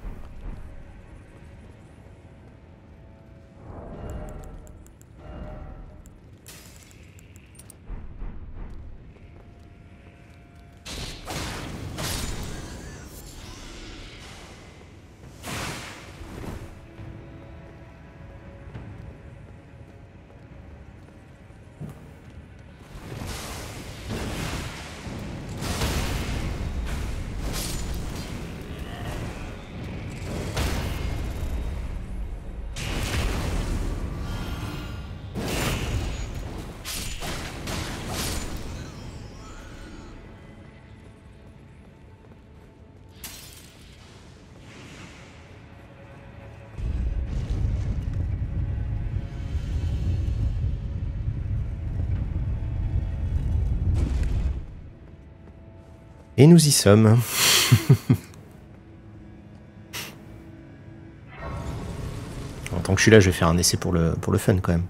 Et nous y sommes. en tant que je suis là, je vais faire un essai pour le, pour le fun quand même.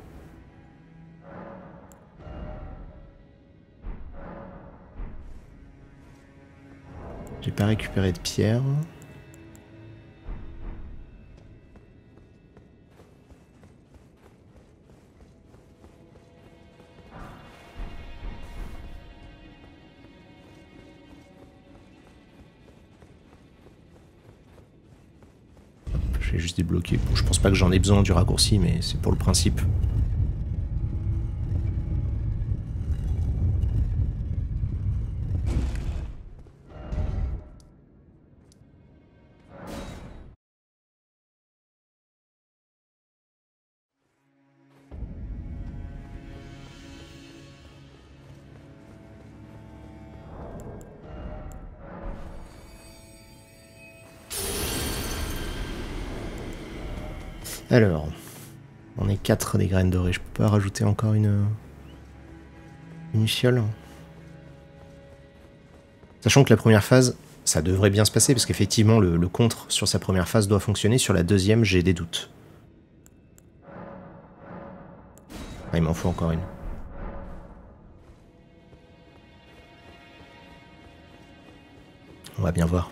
J'ai pas récupéré de pierre. Débloquer. Bon, je pense pas que j'en ai besoin du raccourci, mais c'est pour le principe. Alors, on est 4 des graines dorées. Je peux pas rajouter encore une, une fiole? Sachant que la première phase, ça devrait bien se passer, parce qu'effectivement, le, le, contre sur sa première phase doit fonctionner. Sur la deuxième, j'ai des doutes. Ah, il m'en faut encore une. On va bien voir.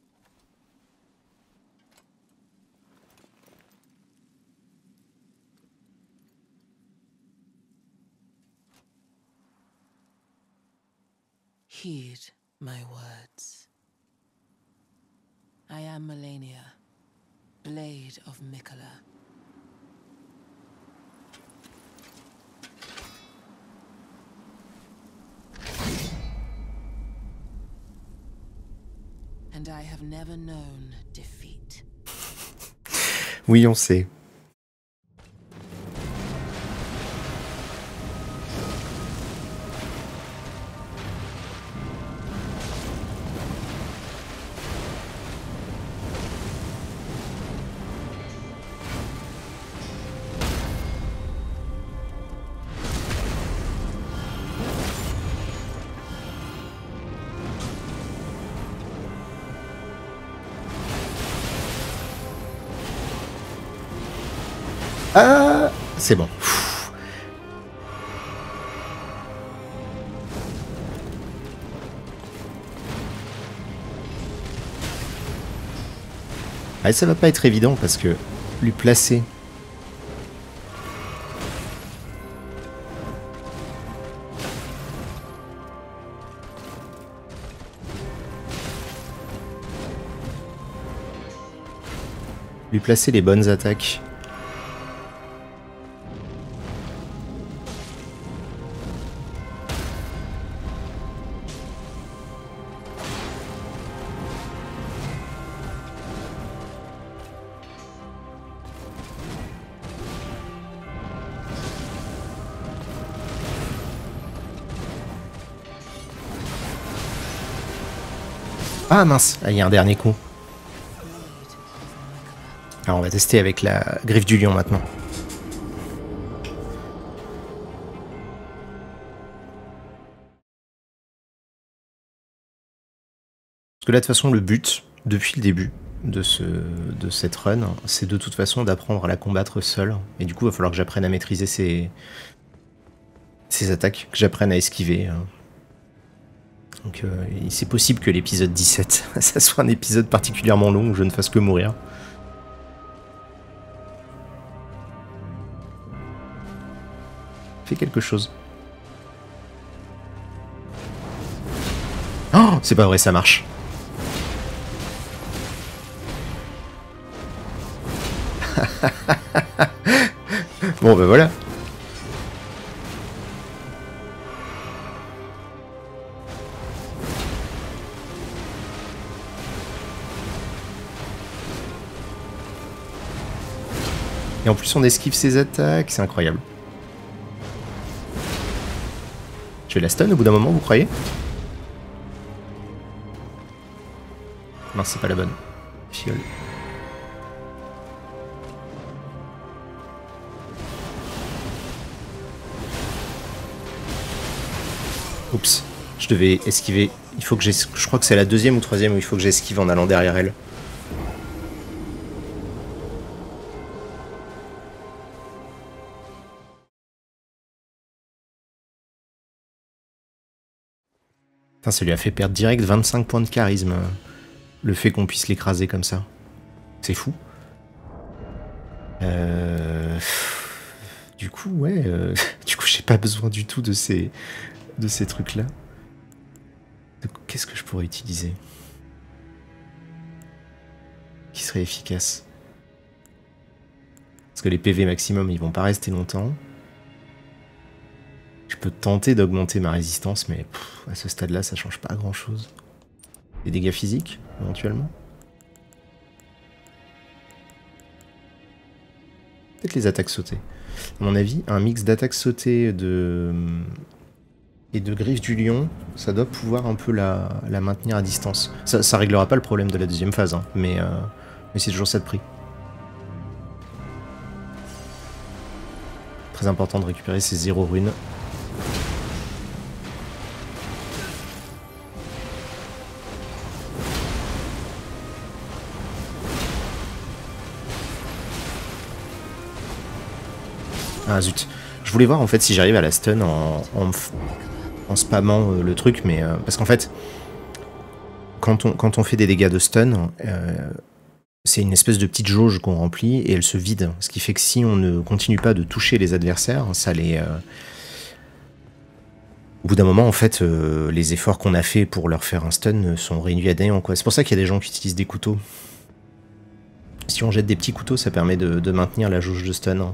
Heed my words. I am Melania, Blade of Mikola. And I have never known defeat. Oui, on sait. C'est bon. Ah, ça va pas être évident parce que lui placer. Lui placer les bonnes attaques Ah mince, Ah, il y a un dernier coup. Alors on va tester avec la griffe du lion maintenant. Parce que là de toute façon le but, depuis le début de, ce, de cette run, c'est de toute façon d'apprendre à la combattre seul. Et du coup il va falloir que j'apprenne à maîtriser ses attaques, que j'apprenne à esquiver. hein. Donc euh, c'est possible que l'épisode 17, [LAUGHS] ça soit un épisode particulièrement long où je ne fasse que mourir. Fais quelque chose. Oh, c'est pas vrai, ça marche. [LAUGHS] bon, bah voilà. Plus, on esquive ses attaques, c'est incroyable. Je vais la stun au bout d'un moment, vous croyez? Non, c'est pas la bonne. Fiole. Oups, je devais esquiver. Il faut que. Je crois que c'est la deuxième ou troisième où il faut que j'esquive en allant derrière elle. Ça lui a fait perdre direct 25 points de charisme. euh, Le fait qu'on puisse l'écraser comme ça. C'est fou. Euh... Du coup, ouais. euh, [LAUGHS] Du coup, j'ai pas besoin du tout de ces, de ces trucs-là. Qu'est-ce que je pourrais utiliser Qui serait efficace? Parce que les PV maximum, ils vont pas rester longtemps. Je peux tenter d'augmenter ma résistance, mais à ce stade-là, ça change pas grand-chose. Des dégâts physiques, éventuellement. Peut-être les attaques sautées. À mon avis, un mix d'attaques sautées de... et de griffes du lion, ça doit pouvoir un peu la, maintenir à distance. Ça, réglera pas le problème de la deuxième phase, hein, mais, euh, mais c'est toujours ça de prix. Très important de récupérer ces zéro runes. Ah zut. Je voulais voir en fait si j'arrive à la stun en, en, en spammant euh, le truc, mais euh, parce qu'en fait, quand on, fait des dégâts de stun, euh, c'est une espèce de petite jauge qu'on remplit et elle se vide. Ce qui fait que si on ne continue pas de toucher les adversaires, ça les. Au bout d'un moment, en fait, les efforts qu'on a fait pour leur faire un stun sont réduits à néant. C'est pour ça qu'il y a des gens qui utilisent des couteaux. Si on jette des petits couteaux, ça permet de, de maintenir la jauge de stun. hein.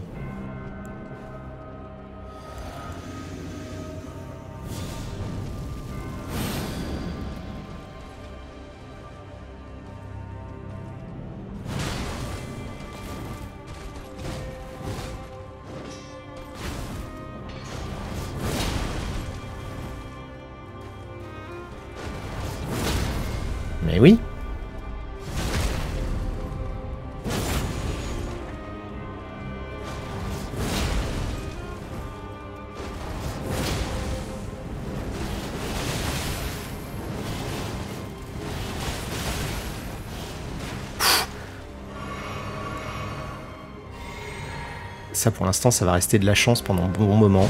Pour l'instant ça va rester de la chance pendant un bon moment.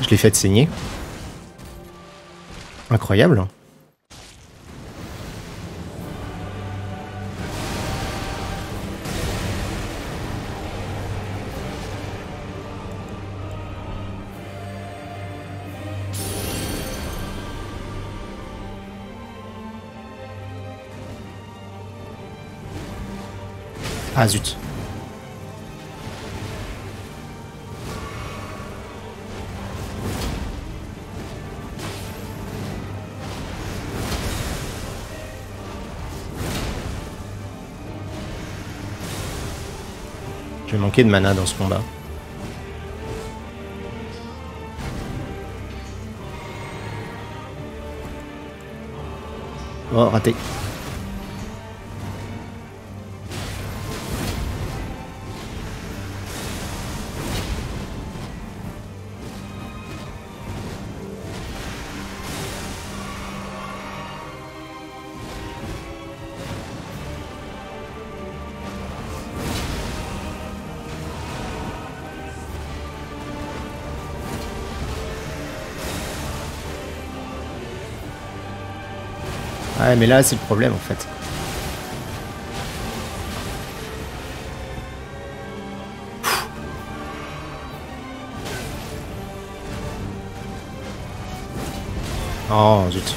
Je l'ai fait saigner. Incroyable. Ah zut. Manquer de mana dans ce combat. Oh, raté. Ouais, mais là, c'est le problème en fait. Oh zut.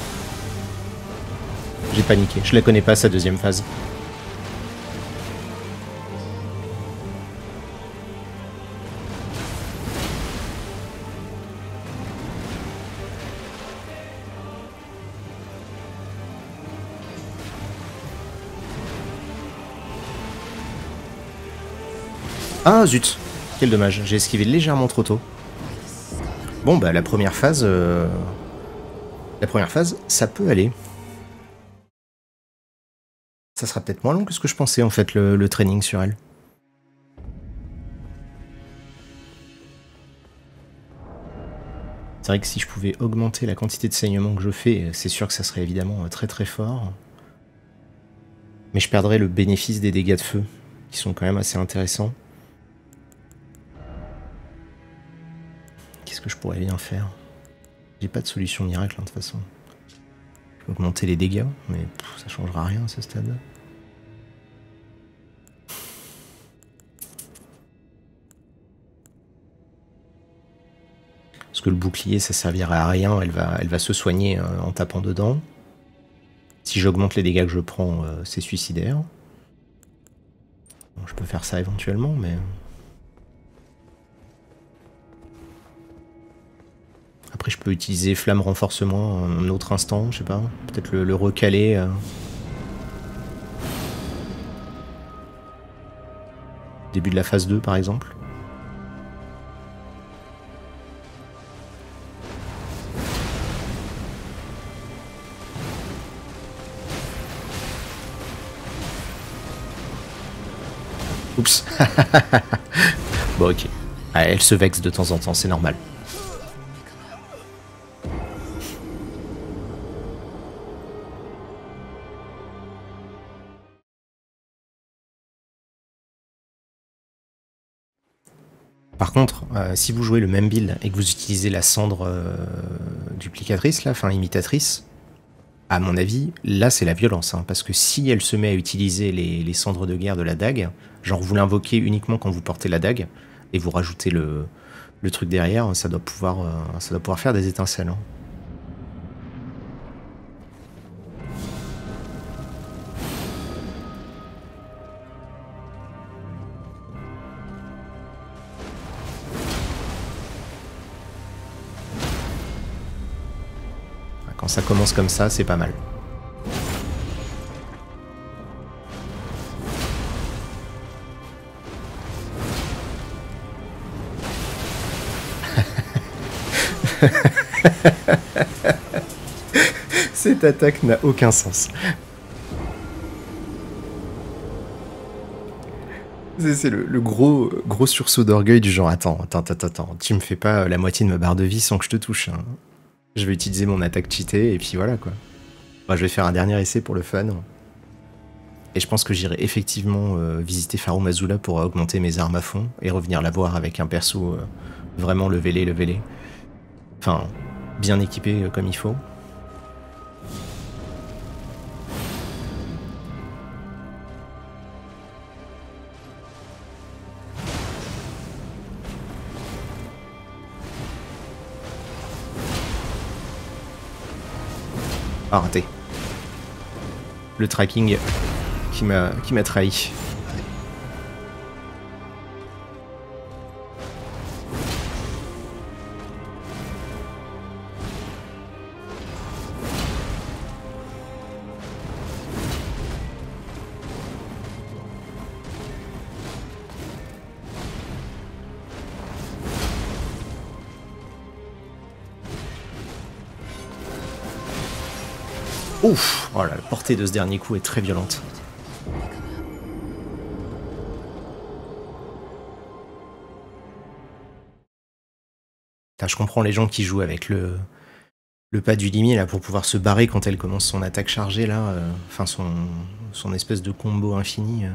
J'ai paniqué. Je la connais pas sa deuxième phase. Ah zut Quel dommage, j'ai esquivé légèrement trop tôt. Bon bah la première phase... euh, La première phase, ça peut aller. Ça sera peut-être moins long que ce que je pensais en fait le, le training sur elle. C'est vrai que si je pouvais augmenter la quantité de saignement que je fais, c'est sûr que ça serait évidemment euh, très très fort. Mais je perdrais le bénéfice des dégâts de feu, qui sont quand même assez intéressants. Que je pourrais bien faire J'ai pas de solution miracle hein, de toute façon. Je peux augmenter les dégâts, mais pff, ça changera rien à ce stade. Parce que le bouclier, ça servira à rien, elle va, elle va se soigner euh, en tapant dedans. Si j'augmente les dégâts que je prends, euh, c'est suicidaire. Je peux faire ça éventuellement, mais... Après, je peux utiliser flamme renforcement en autre instant, je sais pas. Peut-être le, recaler. Euh. Début de la phase 2, par exemple. Oups. [LAUGHS] bon, ok. Ah, elle se vexe de temps en temps, c'est normal. Par contre, euh, si vous jouez le même build et que vous utilisez la cendre euh, duplicatrice, là, enfin imitatrice, à mon avis, là c'est la violence. hein, parce que si elle se met à utiliser les, cendres de guerre de la dague, genre vous l'invoquez uniquement quand vous portez la dague, et vous rajoutez le, truc derrière, ça doit pouvoir, euh, ça doit pouvoir faire des étincelles. hein. Quand ça commence comme ça, c'est pas mal. [LAUGHS] Cette attaque n'a aucun sens. C'est le gros, gros sursaut d'orgueil du genre attends, attends, attends, attends, tu me fais pas la moitié de ma barre de vie sans que je te touche. hein. Je vais utiliser mon attaque cheatée et puis voilà quoi. Je vais faire un dernier essai pour le fun. Et je pense que j'irai effectivement euh, visiter Farum Azula pour augmenter mes armes à fond et revenir la voir avec un perso euh, vraiment levelé, levelé. Enfin, bien équipé euh, comme il faut. Ah, raté. Le tracking qui m'a qui m'a trahi. Ouf Oh là, la portée de ce dernier coup est très violente. Je comprends les gens qui jouent avec le, le pas du limier là pour pouvoir se barrer quand elle commence son attaque chargée là. euh, Enfin, son, espèce de combo infini. euh.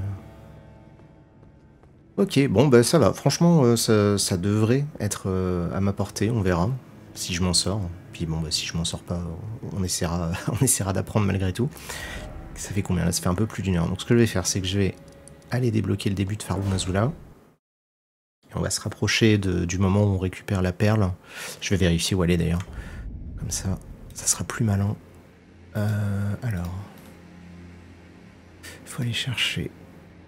Ok, bon bah ça va. Franchement, euh, ça, devrait être à ma portée. On verra si je m'en sors. Puis bon, bah, si je m'en sors pas, on essaiera, [LAUGHS] on essaiera d'apprendre malgré tout. Ça fait combien là? Ça fait un peu plus d'une heure. Donc ce que je vais faire, c'est que je vais aller débloquer le début de Farouk Azula. Et on va se rapprocher du moment où on récupère la perle. Je vais vérifier où elle est d'ailleurs. Comme ça, ça sera plus malin. Euh, alors. Il faut aller chercher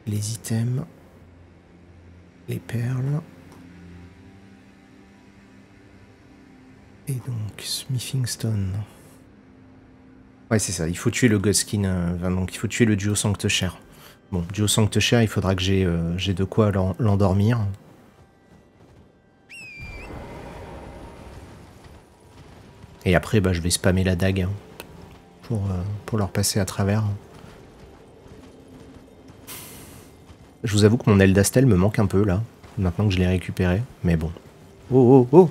les items. Les perles. Et donc, Smithing Stone. Ouais, c'est ça. Il faut tuer le Godskin. euh, enfin, donc, il faut tuer le duo Sancteshare. Bon, duo Sancteshare, il faudra que j'ai euh, j'ai de quoi l'en- l'endormir. Et après, bah, je vais spammer la dague hein, pour, euh, pour leur passer à travers. Je vous avoue que mon Eldastel me manque un peu là, maintenant que je l'ai récupéré. Mais bon. Oh oh oh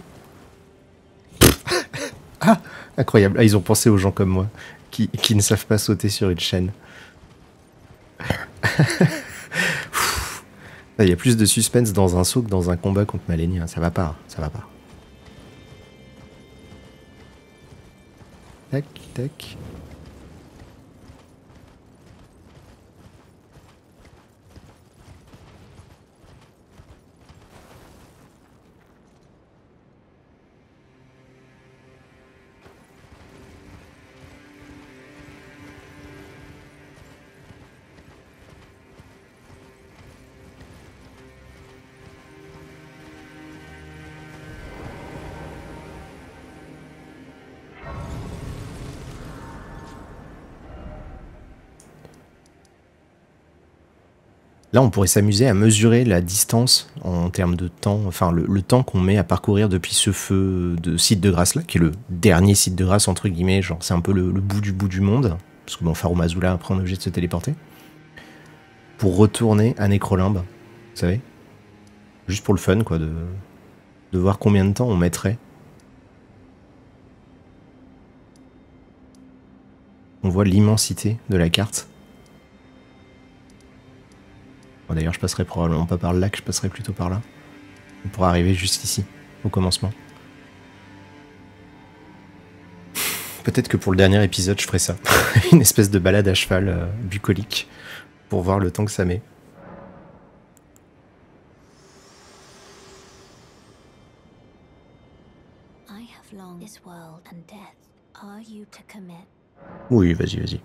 Ah Incroyable. Ah, ils ont pensé aux gens comme moi, qui, ne savent pas sauter sur une chaîne. [LAUGHS] Il y a plus de suspense dans un saut que dans un combat contre Malenia. Ça va pas, ça va pas. Tac, tac. On pourrait s'amuser à mesurer la distance en termes de temps, enfin le, temps qu'on met à parcourir depuis ce feu de site de grâce là, qui est le dernier site de grâce entre guillemets, genre c'est un peu le, bout du bout du monde, parce que bon, Farum Azula après on est obligé de se téléporter, pour retourner à Necrolimbe. savez Juste pour le fun, quoi, de voir combien de temps on mettrait. On voit l'immensité de la carte. Bon, D'ailleurs, je passerai probablement pas par le lac, je passerai plutôt par là. Pour arriver juste ici, au commencement. Peut-être que pour le dernier épisode, je ferai ça. [LAUGHS] Une espèce de balade à cheval euh, bucolique. Pour voir le temps que ça met. Oui, vas-y, vas-y.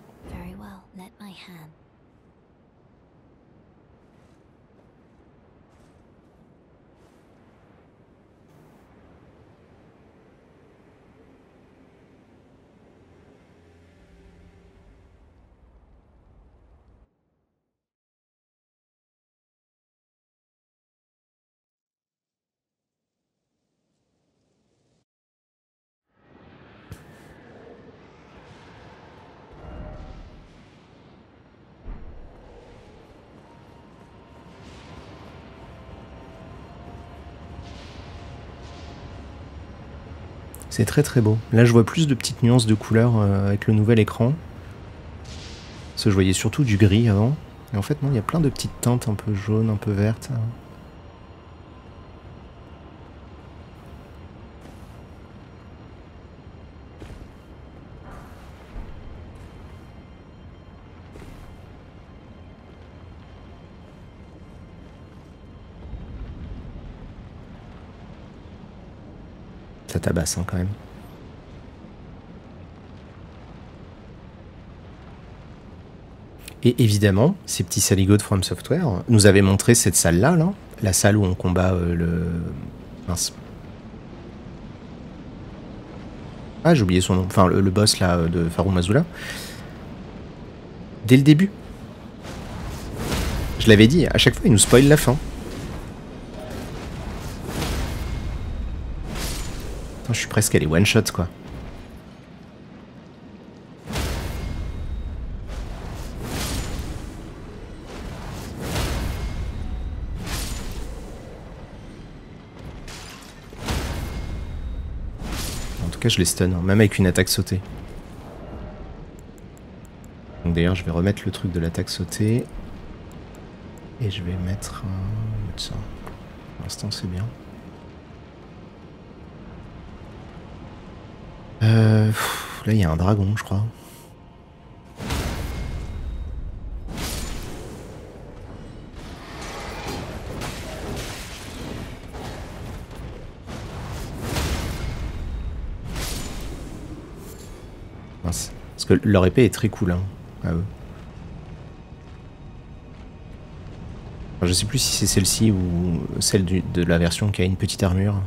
C'est très très beau. Là, je vois plus de petites nuances de couleurs euh, avec le nouvel écran. Parce que je voyais surtout du gris avant. Et en fait, non, il y a plein de petites teintes un peu jaunes, un peu vertes. Tabasse quand même. Et évidemment, ces petits saligots de From Software nous avaient montré cette salle-là, là, la salle où on combat euh, le. Mince. Ah, j'ai oublié son nom. Enfin, le, boss là de Faru Mazula. Dès le début. Je l'avais dit, à chaque fois, il nous spoil la fin. Je suis presque allé one shot quoi. En tout cas, je les stun, hein, même avec une attaque sautée. Donc d'ailleurs, je vais remettre le truc de l'attaque sautée. Et je vais mettre un... Pour l'instant, c'est bien. Euh, là, il y a un dragon, je crois. Parce que leur épée est très cool, hein, à eux. Je sais plus si c'est celle-ci ou celle de la version qui a une petite armure.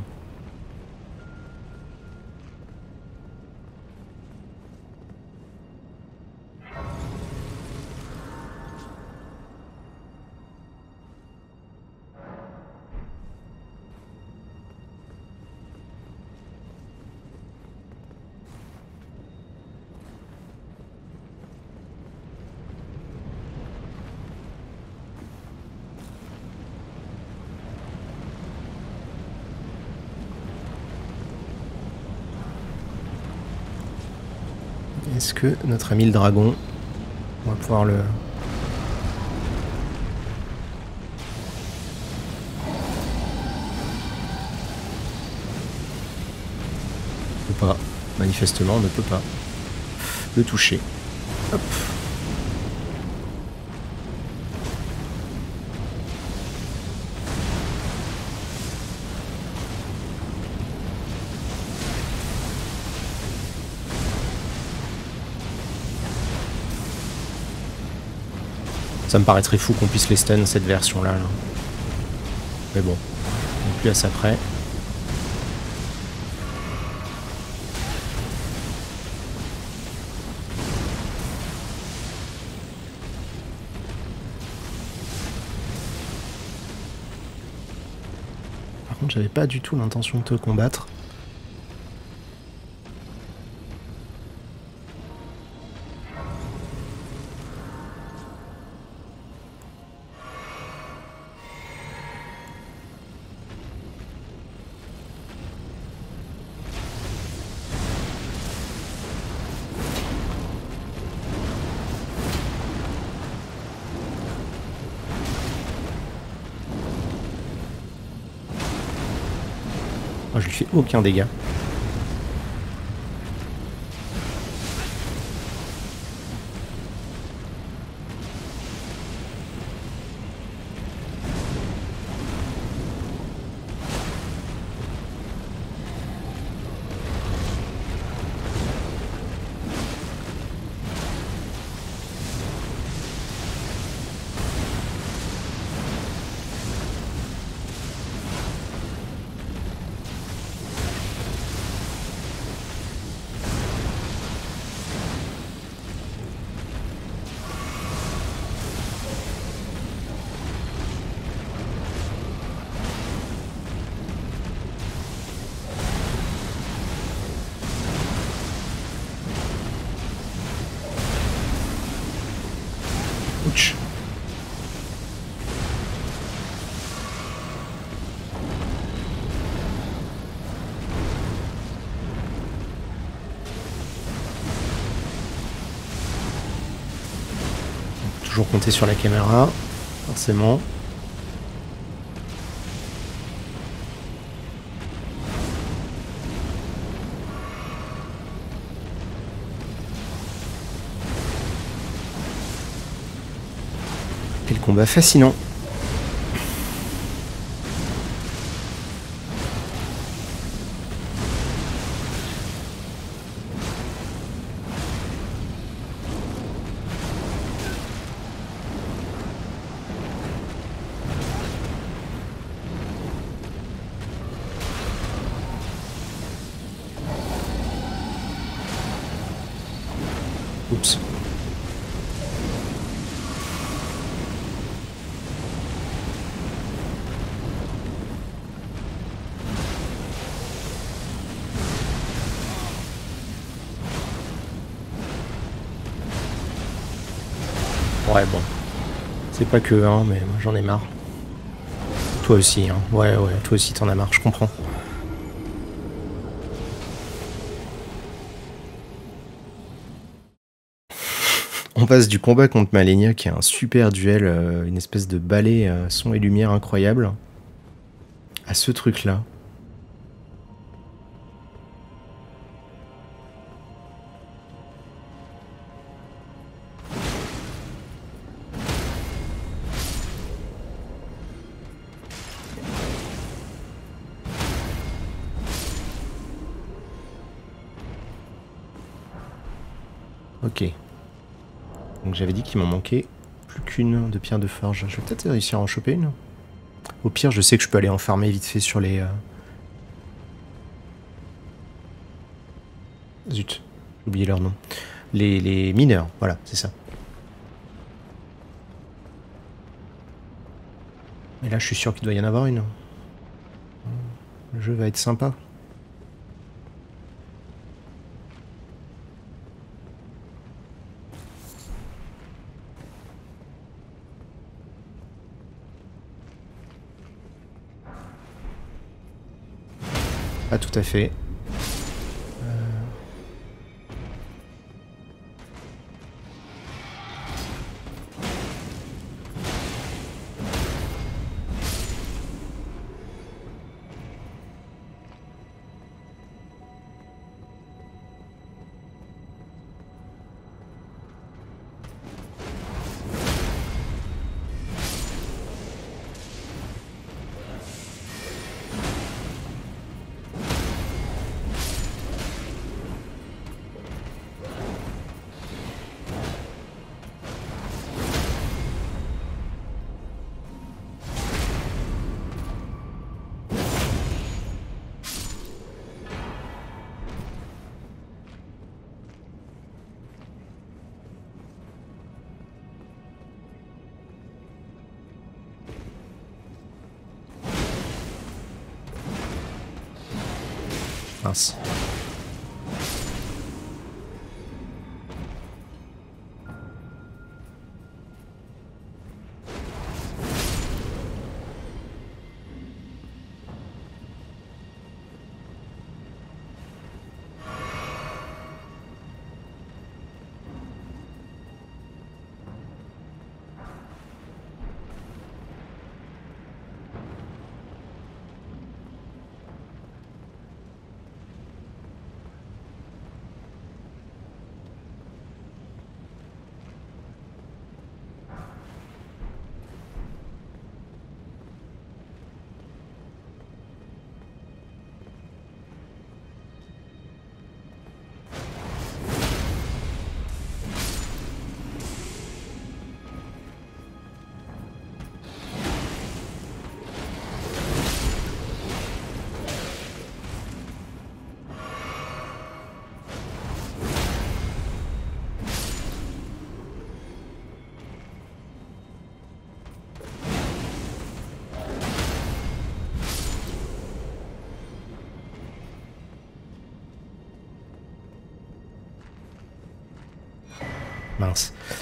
Que notre ami le dragon, on va pouvoir le... Ou pas. Manifestement, on ne peut pas le toucher. Hop. Ça me paraîtrait fou qu'on puisse les stun cette version-là. là. Mais bon, on plus à ça près. Par contre, j'avais pas du tout l'intention de te combattre. Fais aucun dégât. Sur la caméra, forcément. Quel combat fascinant. Ouais, bon. C'est pas que un, mais moi j'en ai marre. Toi aussi, hein. Ouais, ouais, toi aussi t'en as marre, je comprends. On passe du combat contre Malenia, qui est un super duel, euh, une espèce de ballet euh, son et lumière incroyable, à ce truc-là. Donc j'avais dit qu'il m'en manquait plus qu'une de pierre de forge. Je vais peut-être réussir à en choper une. Au pire, je sais que je peux aller en farmer vite fait sur les... euh, Zut, j'ai oublié leur nom. Les, les mineurs, voilà, c'est ça. Et là, je suis sûr qu'il doit y en avoir une. Le jeu va être sympa. Pas tout à fait. Mince.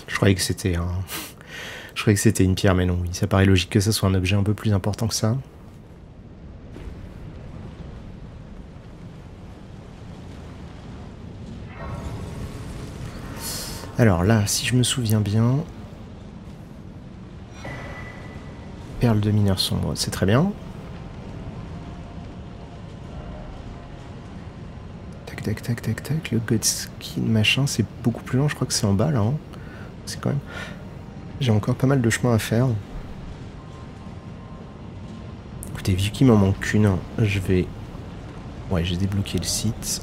Je croyais que c'était un... Je croyais que c'était une pierre, mais non, oui. Ça paraît logique que ça soit un objet un peu plus important que ça. Alors là, si je me souviens bien... Perle de mineur sombre, c'est très bien. Tac, tac, tac, tac. Le Godskin machin, c'est beaucoup plus long. Je crois que c'est en bas, là. hein. C'est quand même... J'ai encore pas mal de chemin à faire. Écoutez, vu qu'il m'en manque qu'une, je vais... Ouais, j'ai débloqué le site.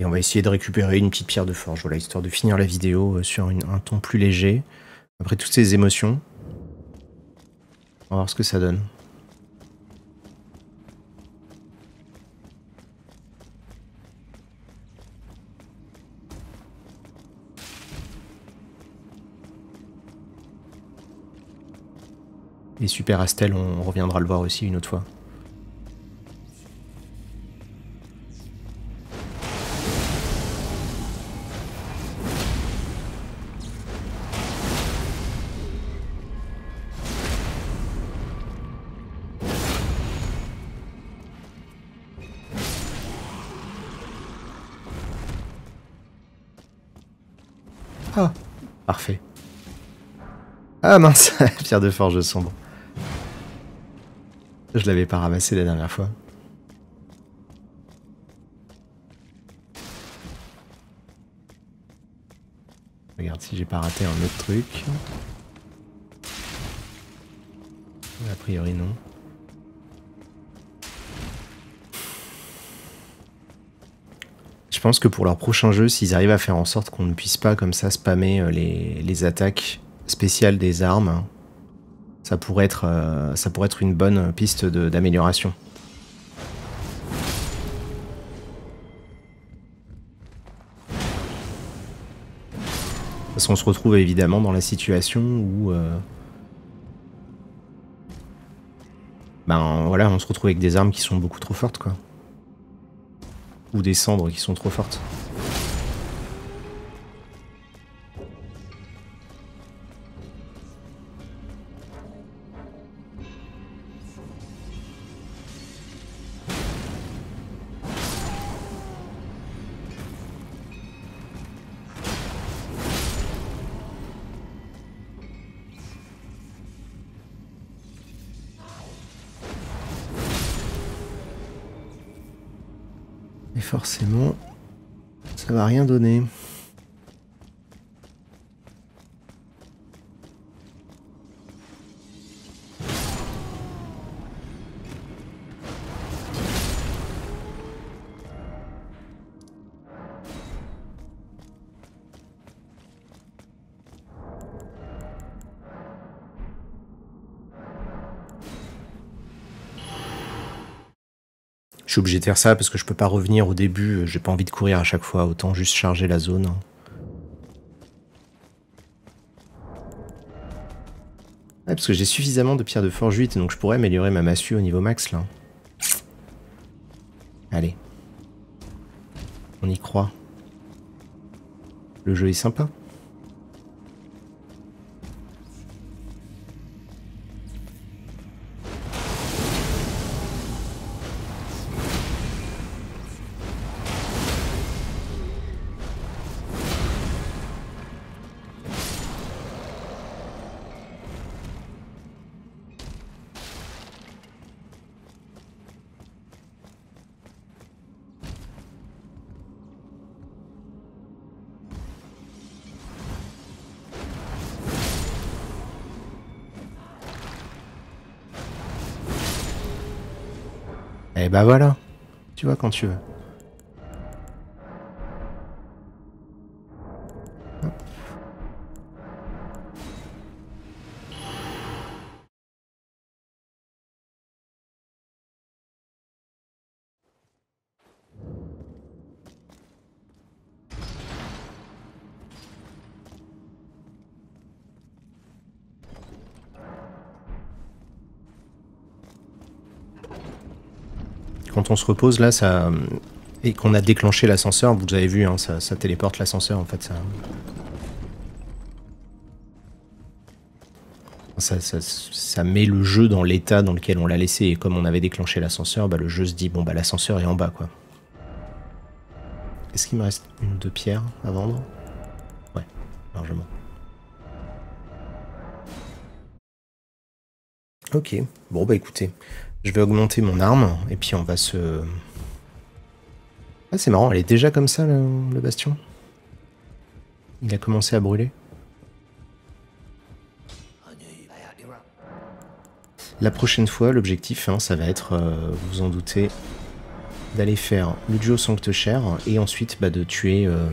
Et on va essayer de récupérer une petite pierre de forge, voilà, histoire de finir la vidéo euh, sur un ton plus léger. Après toutes ces émotions. On va voir ce que ça donne. Super Astel, on reviendra le voir aussi une autre fois. Ah, parfait. Ah mince, [LAUGHS] pierre de forge sombre. Je l'avais pas ramassé la dernière fois. Regarde si j'ai pas raté un autre truc. A priori non. Je pense que pour leur prochain jeu, s'ils arrivent à faire en sorte qu'on ne puisse pas comme ça spammer euh, les, les attaques spéciales des armes, ça pourrait être, euh, ça pourrait être une bonne piste d'amélioration. Parce qu'on se retrouve évidemment dans la situation où... euh, Ben voilà, on se retrouve avec des armes qui sont beaucoup trop fortes, quoi. Ou des cendres qui sont trop fortes. Rien donner. Faire ça parce que je peux pas revenir au début, j'ai pas envie de courir à chaque fois, autant juste charger la zone. Ouais, parce que j'ai suffisamment de pierres de forge 8, donc je pourrais améliorer ma massue au niveau max là. Allez. On y croit. Le jeu est sympa. Et bah voilà. Tu vois quand tu veux. Se repose là, ça, Et qu'on a déclenché l'ascenseur, vous avez vu, hein, ça, ça téléporte l'ascenseur en fait. Ça... Ça, ça, ça met le jeu dans l'état dans lequel on l'a laissé. Et comme on avait déclenché l'ascenseur, bah, le jeu se dit bon bah l'ascenseur est en bas quoi. Est-ce qu'il me reste une ou deux pierres à vendre? Ouais, largement. Ok, bon bah écoutez, je vais augmenter mon arme et puis on va se... Ah c'est marrant, elle est déjà comme ça le, bastion Il a commencé à brûler La prochaine fois, l'objectif, hein, ça va être, euh, vous en doutez, d'aller faire le duo Sancte-Cher et ensuite bah, de tuer, euh,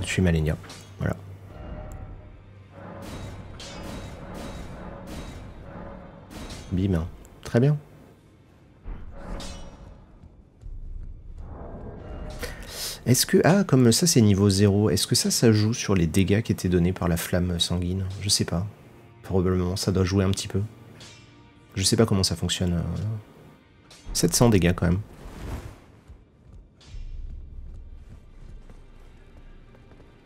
de tuer Malenia. Voilà. Bim. Très bien. Est-ce que... Ah, comme ça c'est niveau 0, est-ce que ça, ça joue sur les dégâts qui étaient donnés par la flamme sanguine? Je sais pas. Probablement, ça doit jouer un petit peu. Je sais pas comment ça fonctionne. 700 dégâts quand même.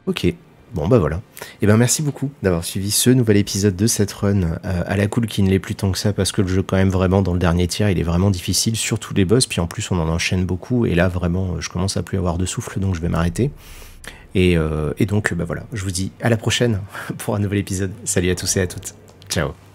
Ok, bon bah voilà. Et eh ben merci beaucoup d'avoir suivi ce nouvel épisode de cette run euh, à la cool qui ne l'est plus tant que ça parce que le jeu quand même vraiment dans le dernier tiers il est vraiment difficile, surtout les boss, puis en plus on en enchaîne beaucoup et là vraiment je commence à plus avoir de souffle donc je vais m'arrêter. Et, euh, et donc bah voilà, je vous dis à la prochaine [LAUGHS] pour un nouvel épisode. Salut à tous et à toutes. Ciao